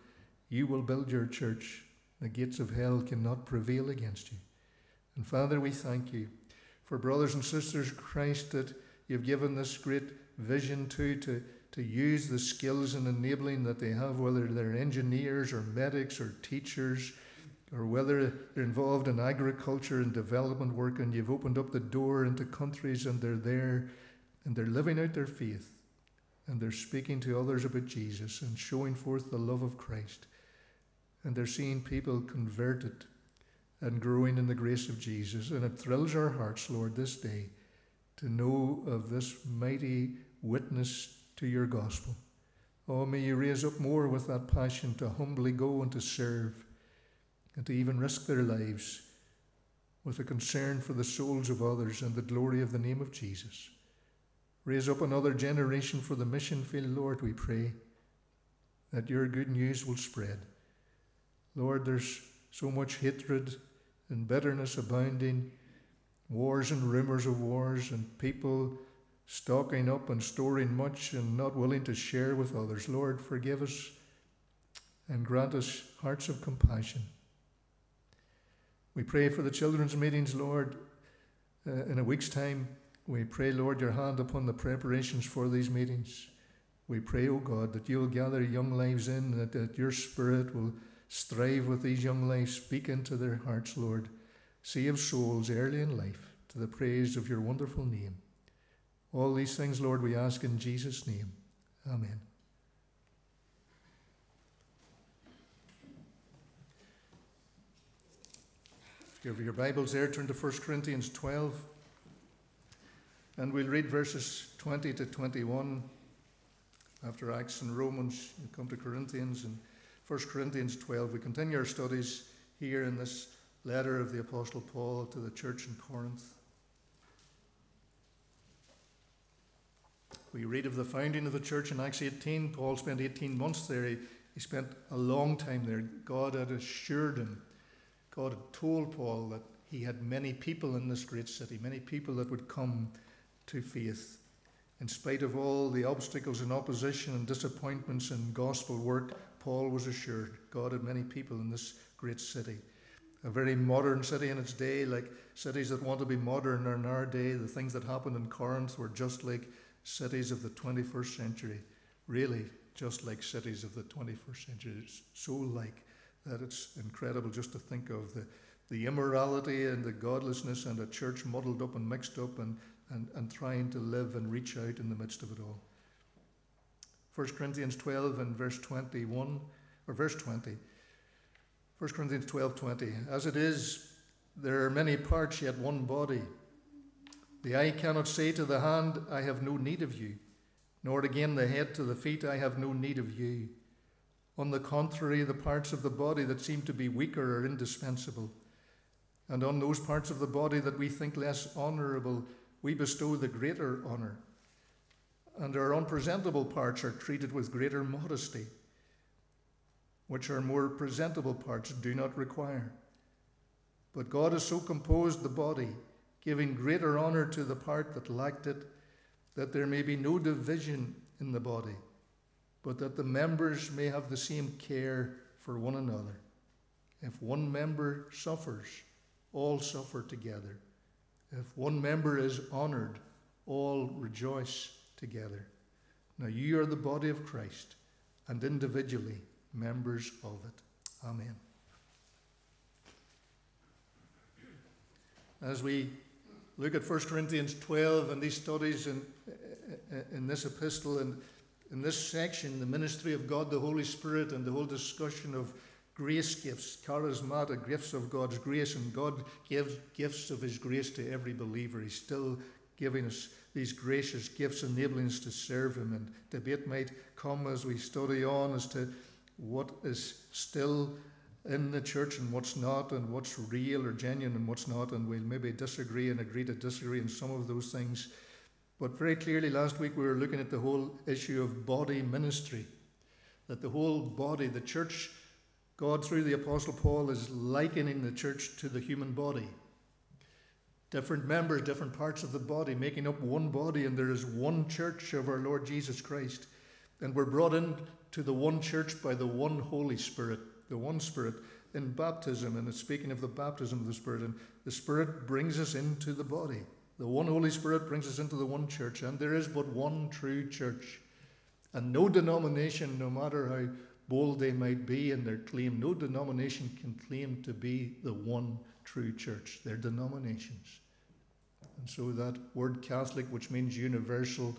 you will build your church. The gates of hell cannot prevail against you. And Father, we thank you for brothers and sisters Christ that you've given this great vision to, to, to use the skills and enabling that they have, whether they're engineers or medics or teachers or whether they're involved in agriculture and development work, and you've opened up the door into countries and they're there and they're living out their faith and they're speaking to others about Jesus and showing forth the love of Christ. And they're seeing people converted and growing in the grace of Jesus. And it thrills our hearts, Lord, this day to know of this mighty witness to your gospel. Oh, may you raise up more with that passion to humbly go and to serve and to even risk their lives with a concern for the souls of others and the glory of the name of Jesus. Raise up another generation for the mission field, Lord, we pray, that your good news will spread. Lord, there's so much hatred and bitterness abounding, wars and rumors of wars, and people stocking up and storing much and not willing to share with others. Lord, forgive us and grant us hearts of compassion. We pray for the children's meetings, Lord, uh, in a week's time. We pray, Lord, your hand upon the preparations for these meetings. We pray, O oh God, that you will gather young lives in, that, that your spirit will strive with these young lives, speak into their hearts, Lord. Save souls early in life to the praise of your wonderful name. All these things, Lord, we ask in Jesus' name. Amen. If you have your Bibles there, turn to 1 Corinthians 12. And we'll read verses 20 to 21. After Acts and Romans, you come to Corinthians and 1 Corinthians 12. We continue our studies here in this letter of the Apostle Paul to the church in Corinth. We read of the founding of the church in Acts 18. Paul spent 18 months there. He, he spent a long time there. God had assured him, God had told Paul that he had many people in this great city, many people that would come to faith. In spite of all the obstacles and opposition and disappointments in gospel work, Paul was assured God had many people in this great city. A very modern city in its day, like cities that want to be modern in our day. The things that happened in Corinth were just like cities of the 21st century. Really, just like cities of the 21st century. So like that it's incredible just to think of the, the immorality and the godlessness and a church muddled up and mixed up and, and, and trying to live and reach out in the midst of it all. 1 Corinthians 12 and verse 21, or verse 20. 1 Corinthians 12 20. As it is, there are many parts, yet one body. The eye cannot say to the hand, I have no need of you, nor again the head to the feet, I have no need of you. On the contrary, the parts of the body that seem to be weaker are indispensable. And on those parts of the body that we think less honourable, we bestow the greater honour. And our unpresentable parts are treated with greater modesty, which our more presentable parts do not require. But God has so composed the body giving greater honour to the part that lacked it, that there may be no division in the body, but that the members may have the same care for one another. If one member suffers, all suffer together. If one member is honoured, all rejoice together. Now you are the body of Christ, and individually members of it. Amen. As we look at 1 Corinthians 12 and these studies in, in this epistle and in this section, the ministry of God, the Holy Spirit, and the whole discussion of grace gifts, charismatic gifts of God's grace, and God gives gifts of His grace to every believer. He's still giving us these gracious gifts, enabling us to serve Him. And debate might come as we study on as to what is still in the church and what's not, and what's real or genuine and what's not, and we'll maybe disagree and agree to disagree in some of those things. But very clearly, last week we were looking at the whole issue of body ministry. That the whole body, the church, God through the Apostle Paul is likening the church to the human body. Different members, different parts of the body, making up one body, and there is one church of our Lord Jesus Christ. And we're brought into the one church by the one Holy Spirit the one Spirit in baptism, and it's speaking of the baptism of the Spirit, and the Spirit brings us into the body. The one Holy Spirit brings us into the one church, and there is but one true church. And no denomination, no matter how bold they might be in their claim, no denomination can claim to be the one true church. They're denominations. And so that word Catholic, which means universal,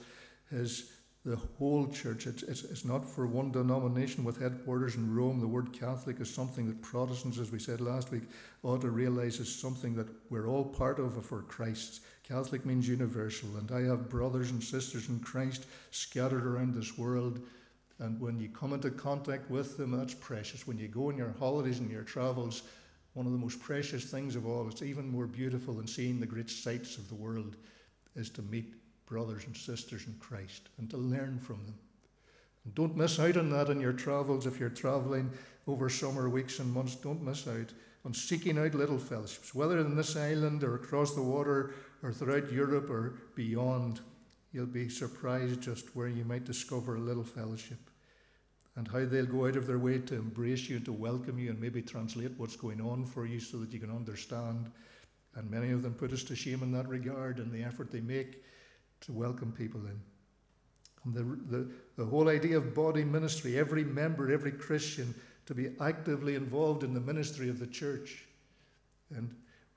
is the whole church. It's, it's, it's not for one denomination with headquarters in Rome. The word Catholic is something that Protestants, as we said last week, ought to realize is something that we're all part of for Christ. Catholic means universal, and I have brothers and sisters in Christ scattered around this world. And when you come into contact with them, that's precious. When you go on your holidays and your travels, one of the most precious things of all, it's even more beautiful than seeing the great sights of the world, is to meet brothers and sisters in Christ and to learn from them. And don't miss out on that in your travels if you're traveling over summer weeks and months. Don't miss out on seeking out little fellowships, whether in this island or across the water or throughout Europe or beyond. You'll be surprised just where you might discover a little fellowship and how they'll go out of their way to embrace you and to welcome you and maybe translate what's going on for you so that you can understand. And many of them put us to shame in that regard and the effort they make to welcome people in. And the, the, the whole idea of body ministry, every member, every Christian to be actively involved in the ministry of the church. And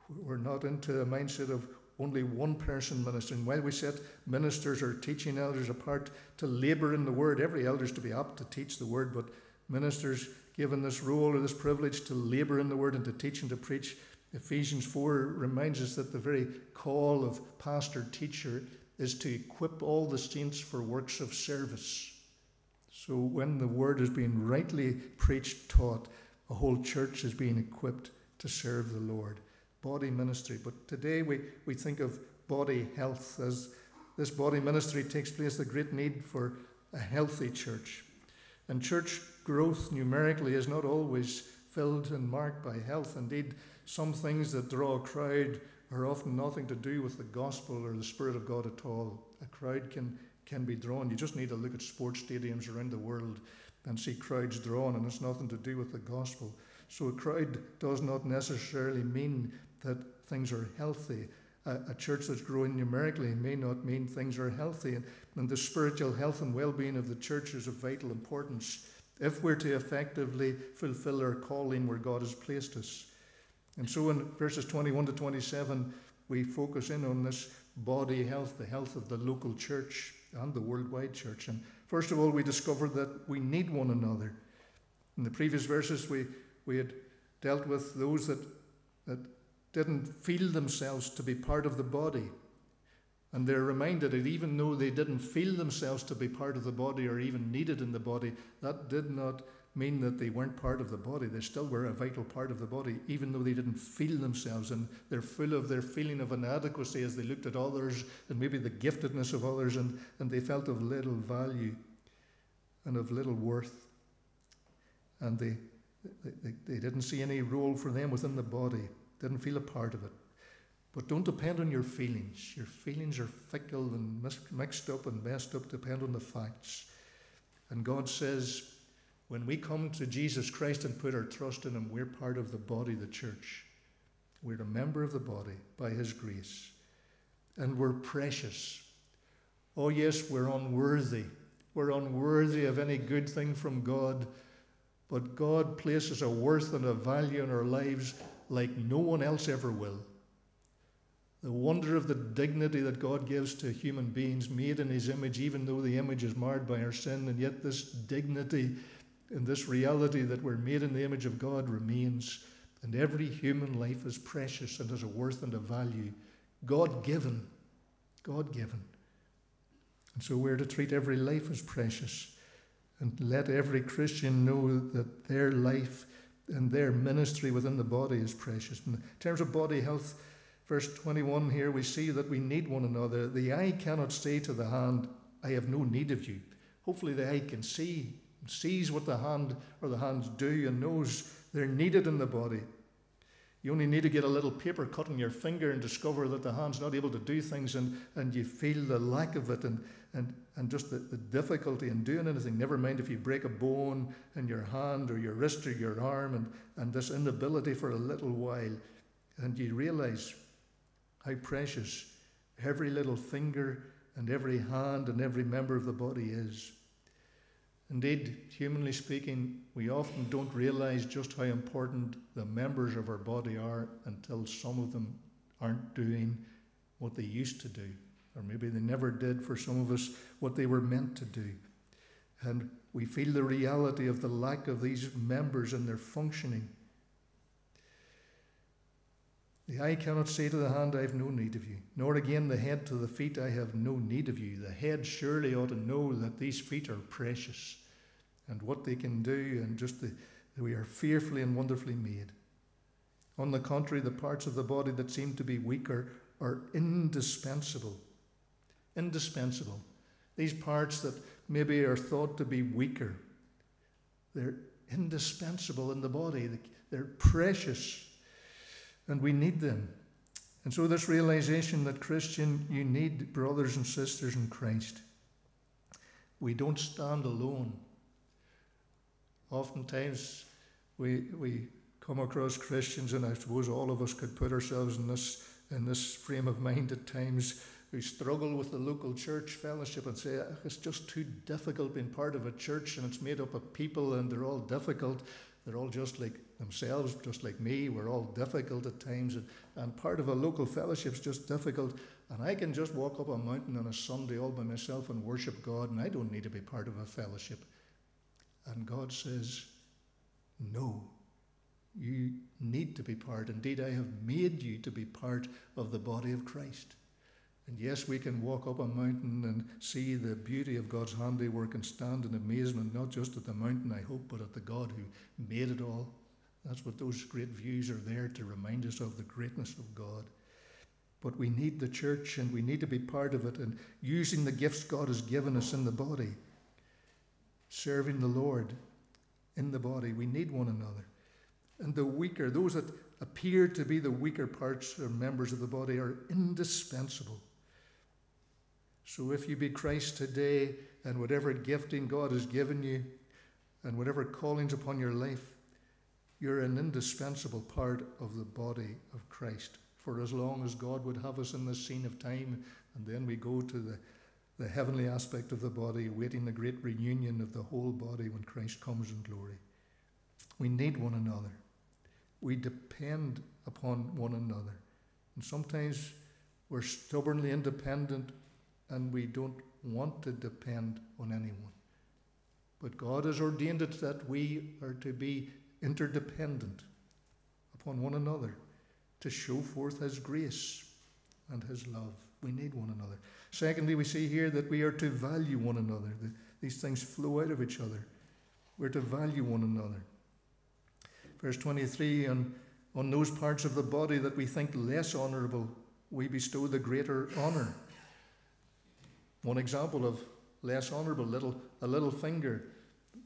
we're not into a mindset of only one person ministering. While we set ministers or teaching elders apart to labour in the word, every elder is to be apt to teach the word, but ministers given this role or this privilege to labour in the word and to teach and to preach. Ephesians 4 reminds us that the very call of pastor teacher is to equip all the saints for works of service. So when the word is being rightly preached, taught, a whole church is being equipped to serve the Lord. Body ministry. But today we, we think of body health as this body ministry takes place, the great need for a healthy church. And church growth numerically is not always filled and marked by health. Indeed, some things that draw a crowd are often nothing to do with the gospel or the Spirit of God at all. A crowd can, can be drawn. You just need to look at sports stadiums around the world and see crowds drawn, and it's nothing to do with the gospel. So a crowd does not necessarily mean that things are healthy. A, a church that's growing numerically may not mean things are healthy. And, and the spiritual health and well being of the church is of vital importance if we're to effectively fulfill our calling where God has placed us. And so in verses 21 to 27, we focus in on this body health, the health of the local church and the worldwide church. And first of all, we discover that we need one another. In the previous verses, we, we had dealt with those that, that didn't feel themselves to be part of the body. And they're reminded that even though they didn't feel themselves to be part of the body or even needed in the body, that did not mean that they weren't part of the body. They still were a vital part of the body, even though they didn't feel themselves. And they're full of their feeling of inadequacy as they looked at others and maybe the giftedness of others, and, and they felt of little value and of little worth. And they, they, they didn't see any role for them within the body, didn't feel a part of it. But don't depend on your feelings. Your feelings are fickle and mixed up and messed up. Depend on the facts. And God says, when we come to Jesus Christ and put our trust in Him, we're part of the body, the church. We're a member of the body by His grace. And we're precious. Oh, yes, we're unworthy. We're unworthy of any good thing from God. But God places a worth and a value in our lives like no one else ever will. The wonder of the dignity that God gives to human beings made in His image, even though the image is marred by our sin, and yet this dignity and this reality that we're made in the image of God remains. And every human life is precious and has a worth and a value. God given. God given. And so we're to treat every life as precious and let every Christian know that their life and their ministry within the body is precious. In terms of body health, verse 21 here, we see that we need one another. The eye cannot say to the hand, I have no need of you. Hopefully, the eye can see sees what the hand or the hands do and knows they're needed in the body. You only need to get a little paper cut on your finger and discover that the hand's not able to do things, and, and you feel the lack of it and, and, and just the, the difficulty in doing anything. Never mind if you break a bone in your hand or your wrist or your arm, and, and this inability for a little while. And you realize how precious every little finger and every hand and every member of the body is. Indeed, humanly speaking, we often don't realize just how important the members of our body are until some of them aren't doing what they used to do. Or maybe they never did for some of us what they were meant to do. And we feel the reality of the lack of these members and their functioning. The eye cannot say to the hand, I have no need of you, nor again the head to the feet, I have no need of you. The head surely ought to know that these feet are precious and what they can do, and just the, we are fearfully and wonderfully made. On the contrary, the parts of the body that seem to be weaker are indispensable. Indispensable. These parts that maybe are thought to be weaker, they're indispensable in the body. They're precious, and we need them. And so, this realization that, Christian, you need brothers and sisters in Christ. We don't stand alone. Oftentimes, we, we come across Christians, and I suppose all of us could put ourselves in this, in this frame of mind at times, who struggle with the local church fellowship and say, it's just too difficult being part of a church, and it's made up of people, and they're all difficult. They're all just like themselves, just like me. We're all difficult at times, and, and part of a local fellowship is just difficult. And I can just walk up a mountain on a Sunday all by myself and worship God, and I don't need to be part of a fellowship. And God says, No, you need to be part. Indeed, I have made you to be part of the body of Christ. And yes, we can walk up a mountain and see the beauty of God's handiwork and stand in amazement, not just at the mountain, I hope, but at the God who made it all. That's what those great views are there to remind us of the greatness of God. But we need the church and we need to be part of it and using the gifts God has given us in the body, serving the Lord in the body. We need one another. And the weaker, those that appear to be the weaker parts or members of the body, are indispensable. So if you be Christ today and whatever gifting God has given you and whatever callings upon your life, you're an indispensable part of the body of Christ for as long as God would have us in this scene of time. And then we go to the, the heavenly aspect of the body, awaiting the great reunion of the whole body when Christ comes in glory. We need one another. We depend upon one another. And sometimes we're stubbornly independent and we don't want to depend on anyone. But God has ordained it that we are to be interdependent upon one another to show forth His grace and His love. We need one another. Secondly, we see here that we are to value one another. These things flow out of each other. We're to value one another. Verse 23 on, on those parts of the body that we think less honourable, we bestow the greater honour. One example of less honourable, little, a little finger,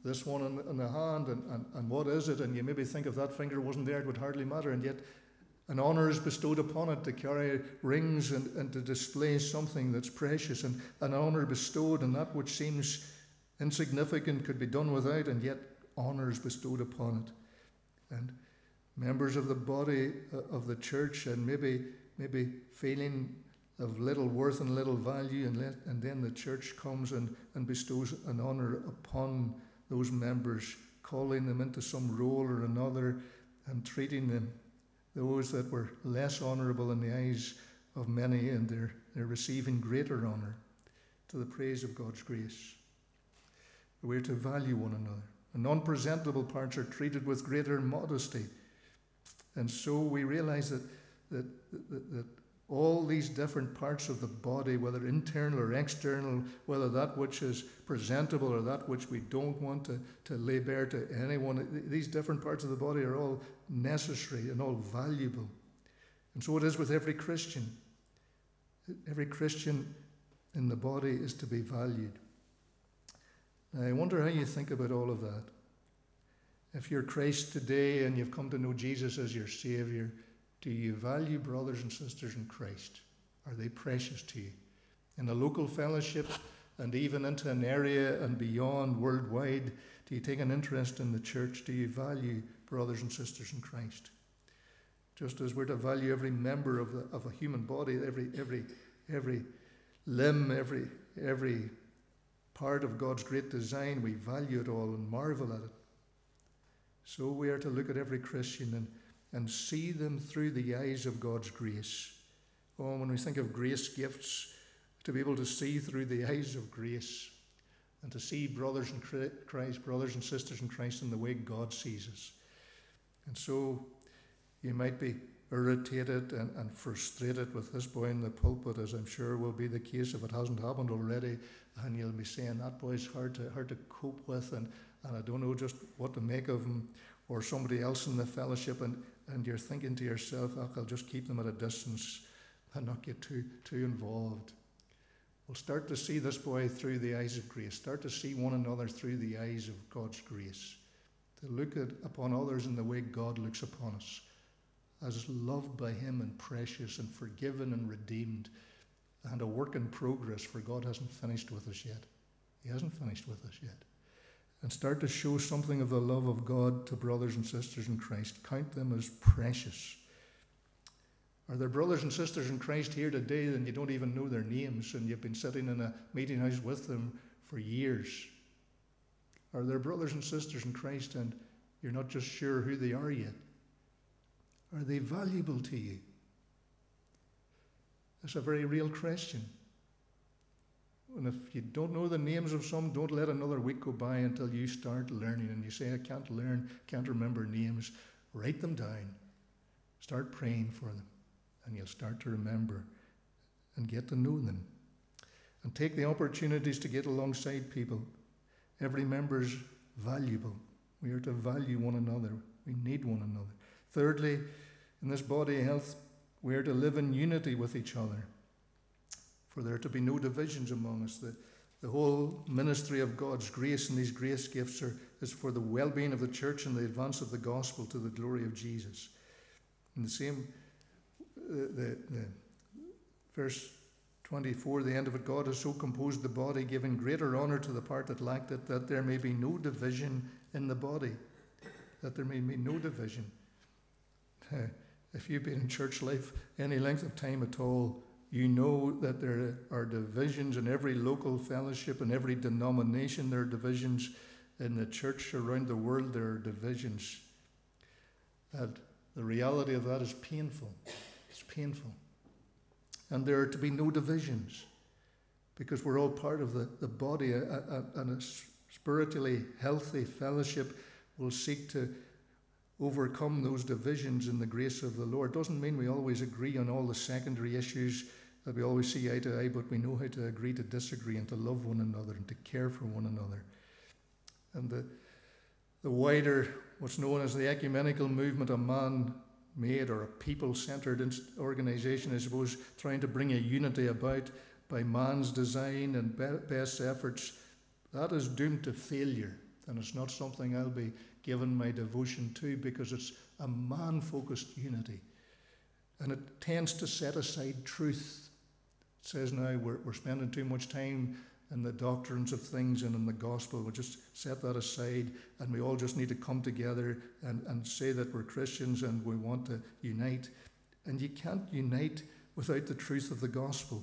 this one in, in the hand, and, and, and what is it? And you maybe think if that finger wasn't there, it would hardly matter. And yet, an honour is bestowed upon it to carry rings and, and to display something that's precious, and an honour bestowed, and that which seems insignificant could be done without, and yet honour is bestowed upon it. And members of the body uh, of the church, and maybe maybe feeling of little worth and little value, and, let, and then the church comes and, and bestows an honour upon those members, calling them into some role or another and treating them, those that were less honourable in the eyes of many, and they're, they're receiving greater honour to the praise of God's grace. We're to value one another. The non presentable parts are treated with greater modesty. And so we realize that, that, that, that all these different parts of the body, whether internal or external, whether that which is presentable or that which we don't want to, to lay bare to anyone, these different parts of the body are all necessary and all valuable. And so it is with every Christian. Every Christian in the body is to be valued. Now, I wonder how you think about all of that. If you're Christ today and you've come to know Jesus as your Savior, do you value brothers and sisters in Christ? Are they precious to you? In a local fellowship and even into an area and beyond worldwide, do you take an interest in the church? Do you value brothers and sisters in Christ? Just as we're to value every member of, the, of a human body, every, every, every limb, every, every part of God's great design, we value it all and marvel at it. So we are to look at every Christian and and see them through the eyes of God's grace. Oh, when we think of grace gifts, to be able to see through the eyes of grace and to see brothers in Christ, brothers and sisters in Christ in the way God sees us. And so you might be irritated and, and frustrated with this boy in the pulpit, as I'm sure will be the case if it hasn't happened already. And you'll be saying, that boy's hard to, hard to cope with, and, and I don't know just what to make of him, or somebody else in the fellowship. And, and you're thinking to yourself, oh, I'll just keep them at a distance and not get too, too involved. We'll start to see this boy through the eyes of grace, start to see one another through the eyes of God's grace, to look at, upon others in the way God looks upon us, as loved by Him and precious and forgiven and redeemed, and a work in progress, for God hasn't finished with us yet. He hasn't finished with us yet and start to show something of the love of God to brothers and sisters in Christ. Count them as precious. Are there brothers and sisters in Christ here today and you don't even know their names and you've been sitting in a meeting house with them for years? Are there brothers and sisters in Christ and you're not just sure who they are yet? Are they valuable to you? That's a very real question. And if you don't know the names of some, don't let another week go by until you start learning. And you say, I can't learn, can't remember names. Write them down. Start praying for them. And you'll start to remember. and get to know them. And take the opportunities to get alongside people. Every member is valuable. We are to value one another. We need one another. Thirdly, in this body health, we are to live in unity with each other. For there to be no divisions among us. The, the whole ministry of God's grace and these grace gifts are, is for the well being of the church and the advance of the gospel to the glory of Jesus. In the same, uh, the, the verse 24, the end of it, God has so composed the body, giving greater honour to the part that lacked it, that there may be no division in the body. That there may be no division. *laughs* if you've been in church life any length of time at all, you know that there are divisions in every local fellowship, in every denomination, there are divisions. In the church around the world, there are divisions. That the reality of that is painful. It's painful. And there are to be no divisions because we're all part of the, the body, and a spiritually healthy fellowship will seek to overcome those divisions in the grace of the Lord. Doesn't mean we always agree on all the secondary issues that we always see eye to eye, but we know how to agree to disagree and to love one another and to care for one another. And the, the wider, what's known as the ecumenical movement, a man made or a people centered organization, I suppose, trying to bring a unity about by man's design and best efforts, that is doomed to failure. And it's not something I'll be given my devotion to because it's a man focused unity. And it tends to set aside truth says now we're, we're spending too much time in the doctrines of things and in the gospel. We'll just set that aside and we all just need to come together and, and say that we're Christians and we want to unite. And you can't unite without the truth of the gospel.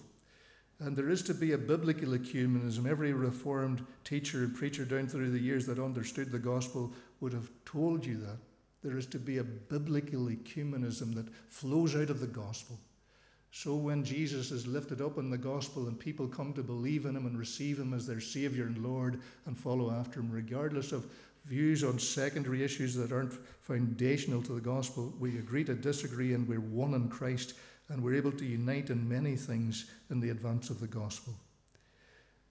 And there is to be a biblical ecumenism. Every reformed teacher and preacher down through the years that understood the gospel would have told you that. There is to be a biblical ecumenism that flows out of the gospel. So when Jesus is lifted up in the gospel and people come to believe in him and receive him as their Savior and Lord and follow after him, regardless of views on secondary issues that aren't foundational to the gospel, we agree to disagree and we're one in Christ and we're able to unite in many things in the advance of the gospel.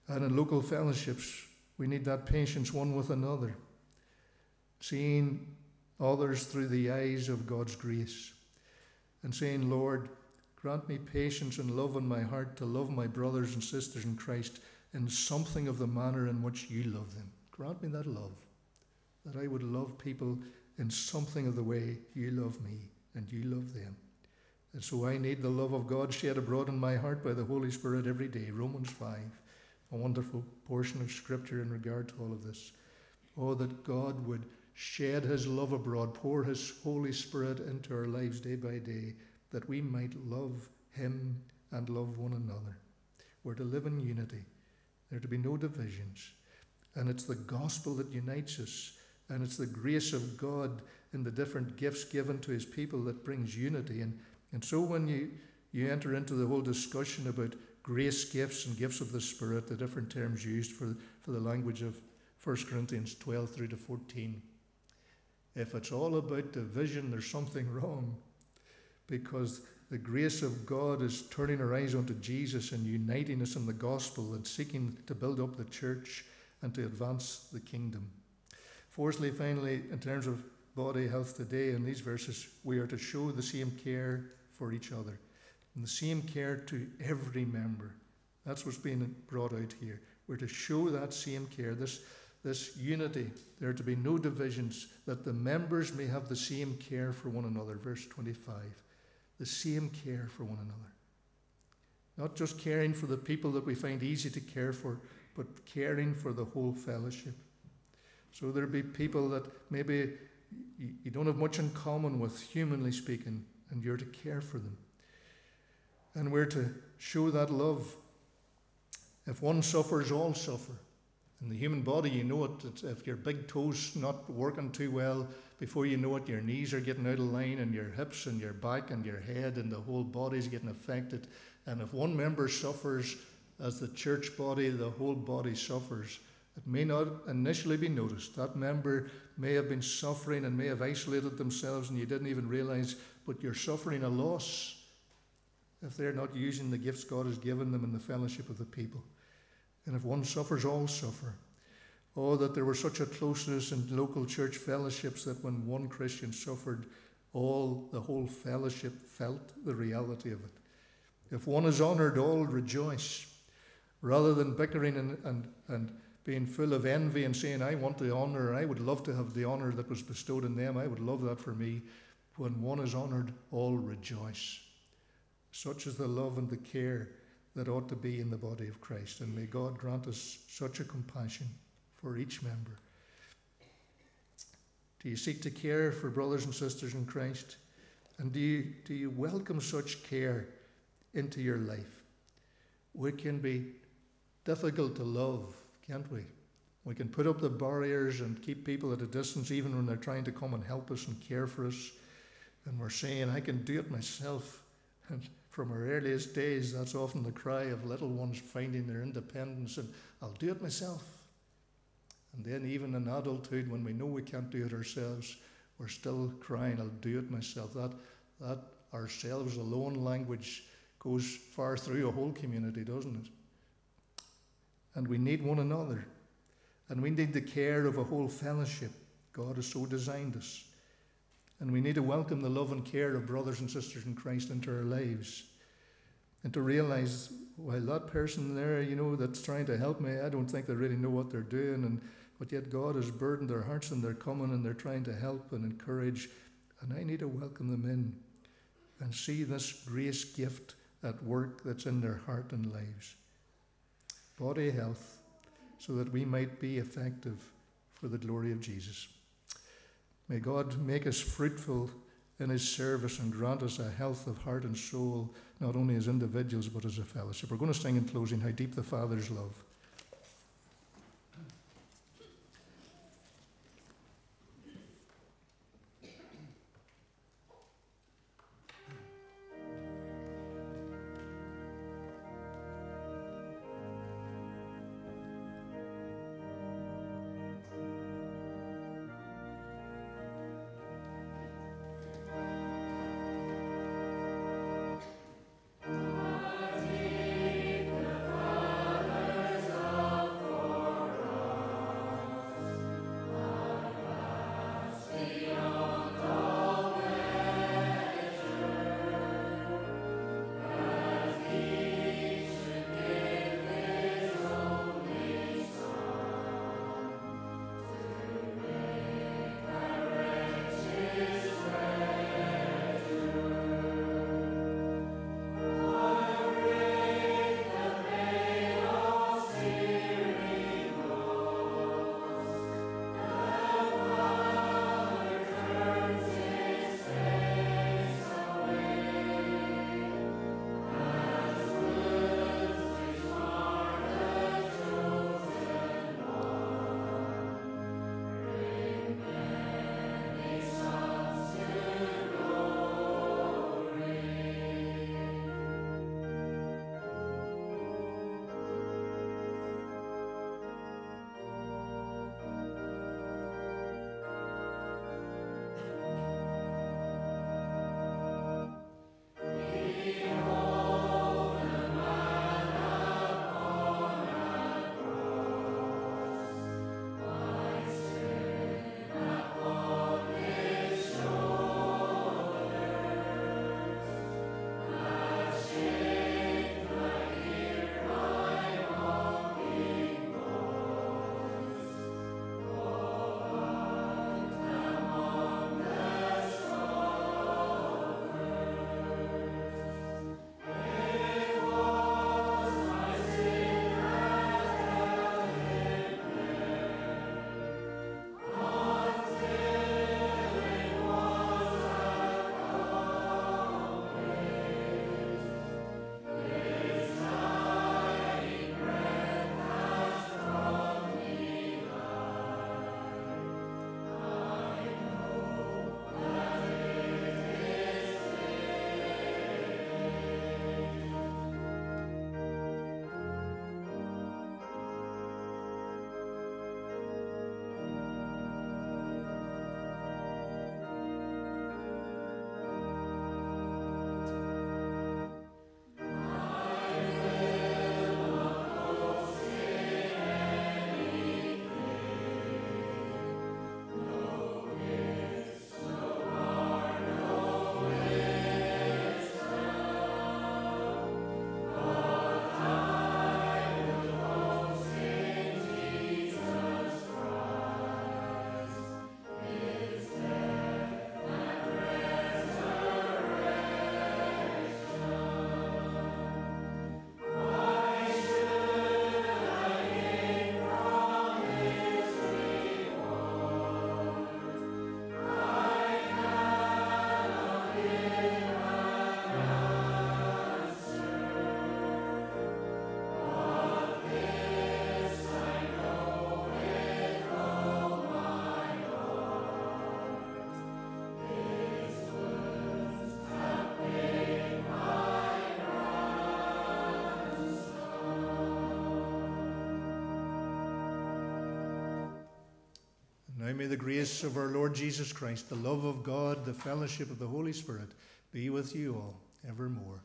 And in local fellowships, we need that patience one with another, seeing others through the eyes of God's grace and saying, Lord, Grant me patience and love in my heart to love my brothers and sisters in Christ in something of the manner in which you love them. Grant me that love, that I would love people in something of the way you love me and you love them. And so I need the love of God shed abroad in my heart by the Holy Spirit every day. Romans 5, a wonderful portion of Scripture in regard to all of this. Oh, that God would shed His love abroad, pour His Holy Spirit into our lives day by day that we might love him and love one another. We're to live in unity. There to be no divisions. And it's the gospel that unites us. And it's the grace of God in the different gifts given to his people that brings unity. And, and so when you, you enter into the whole discussion about grace gifts and gifts of the Spirit, the different terms used for, for the language of 1 Corinthians 12 through to 14, if it's all about division, there's something wrong because the grace of God is turning our eyes onto Jesus and uniting us in the gospel and seeking to build up the church and to advance the kingdom. Fourthly, finally, in terms of body health today, in these verses, we are to show the same care for each other and the same care to every member. That's what's being brought out here. We're to show that same care, this, this unity. There are to be no divisions, that the members may have the same care for one another. Verse 25 the same care for one another. Not just caring for the people that we find easy to care for, but caring for the whole fellowship. So there'll be people that maybe you don't have much in common with, humanly speaking, and you're to care for them. And we're to show that love. If one suffers, all suffer. In the human body, you know it. If your big toe's not working too well, before you know it, your knees are getting out of line, and your hips, and your back, and your head, and the whole body's getting affected. And if one member suffers as the church body, the whole body suffers. It may not initially be noticed. That member may have been suffering and may have isolated themselves, and you didn't even realize, but you're suffering a loss. if they're not using the gifts God has given them in the fellowship of the people. And if one suffers, all suffer. Oh, that there were such a closeness in local church fellowships that when one Christian suffered, all the whole fellowship felt the reality of it. If one is honoured, all rejoice. Rather than bickering and, and, and being full of envy and saying, I want the honour, I would love to have the honour that was bestowed on them, I would love that for me. When one is honoured, all rejoice. Such is the love and the care that ought to be in the body of Christ. And may God grant us such a compassion for each member. Do you seek to care for brothers and sisters in Christ? And do you, do you welcome such care into your life? We can be difficult to love, can't we? We can put up the barriers and keep people at a distance even when they're trying to come and help us and care for us. And we're saying, I can do it myself. *laughs* And from our earliest days, that's often the cry of little ones finding their independence and I'll do it myself. And then, even in adulthood, when we know we can't do it ourselves, we're still crying, I'll do it myself. That, that ourselves alone language goes far through a whole community, doesn't it? And we need one another. And we need the care of a whole fellowship. God has so designed us. And we need to welcome the love and care of brothers and sisters in Christ into our lives. And to realize, well, that person there, you know, that's trying to help me, I don't think they really know what they're doing. And but yet God has burdened their hearts and they're coming and they're trying to help and encourage. And I need to welcome them in and see this grace gift at work that's in their heart and lives. Body health, so that we might be effective for the glory of Jesus. May God make us fruitful in His service and grant us a health of heart and soul, not only as individuals but as a fellowship. We're going to sing in closing How Deep the Father's Love. May the grace of our Lord Jesus Christ, the love of God, the fellowship of the Holy Spirit be with you all evermore.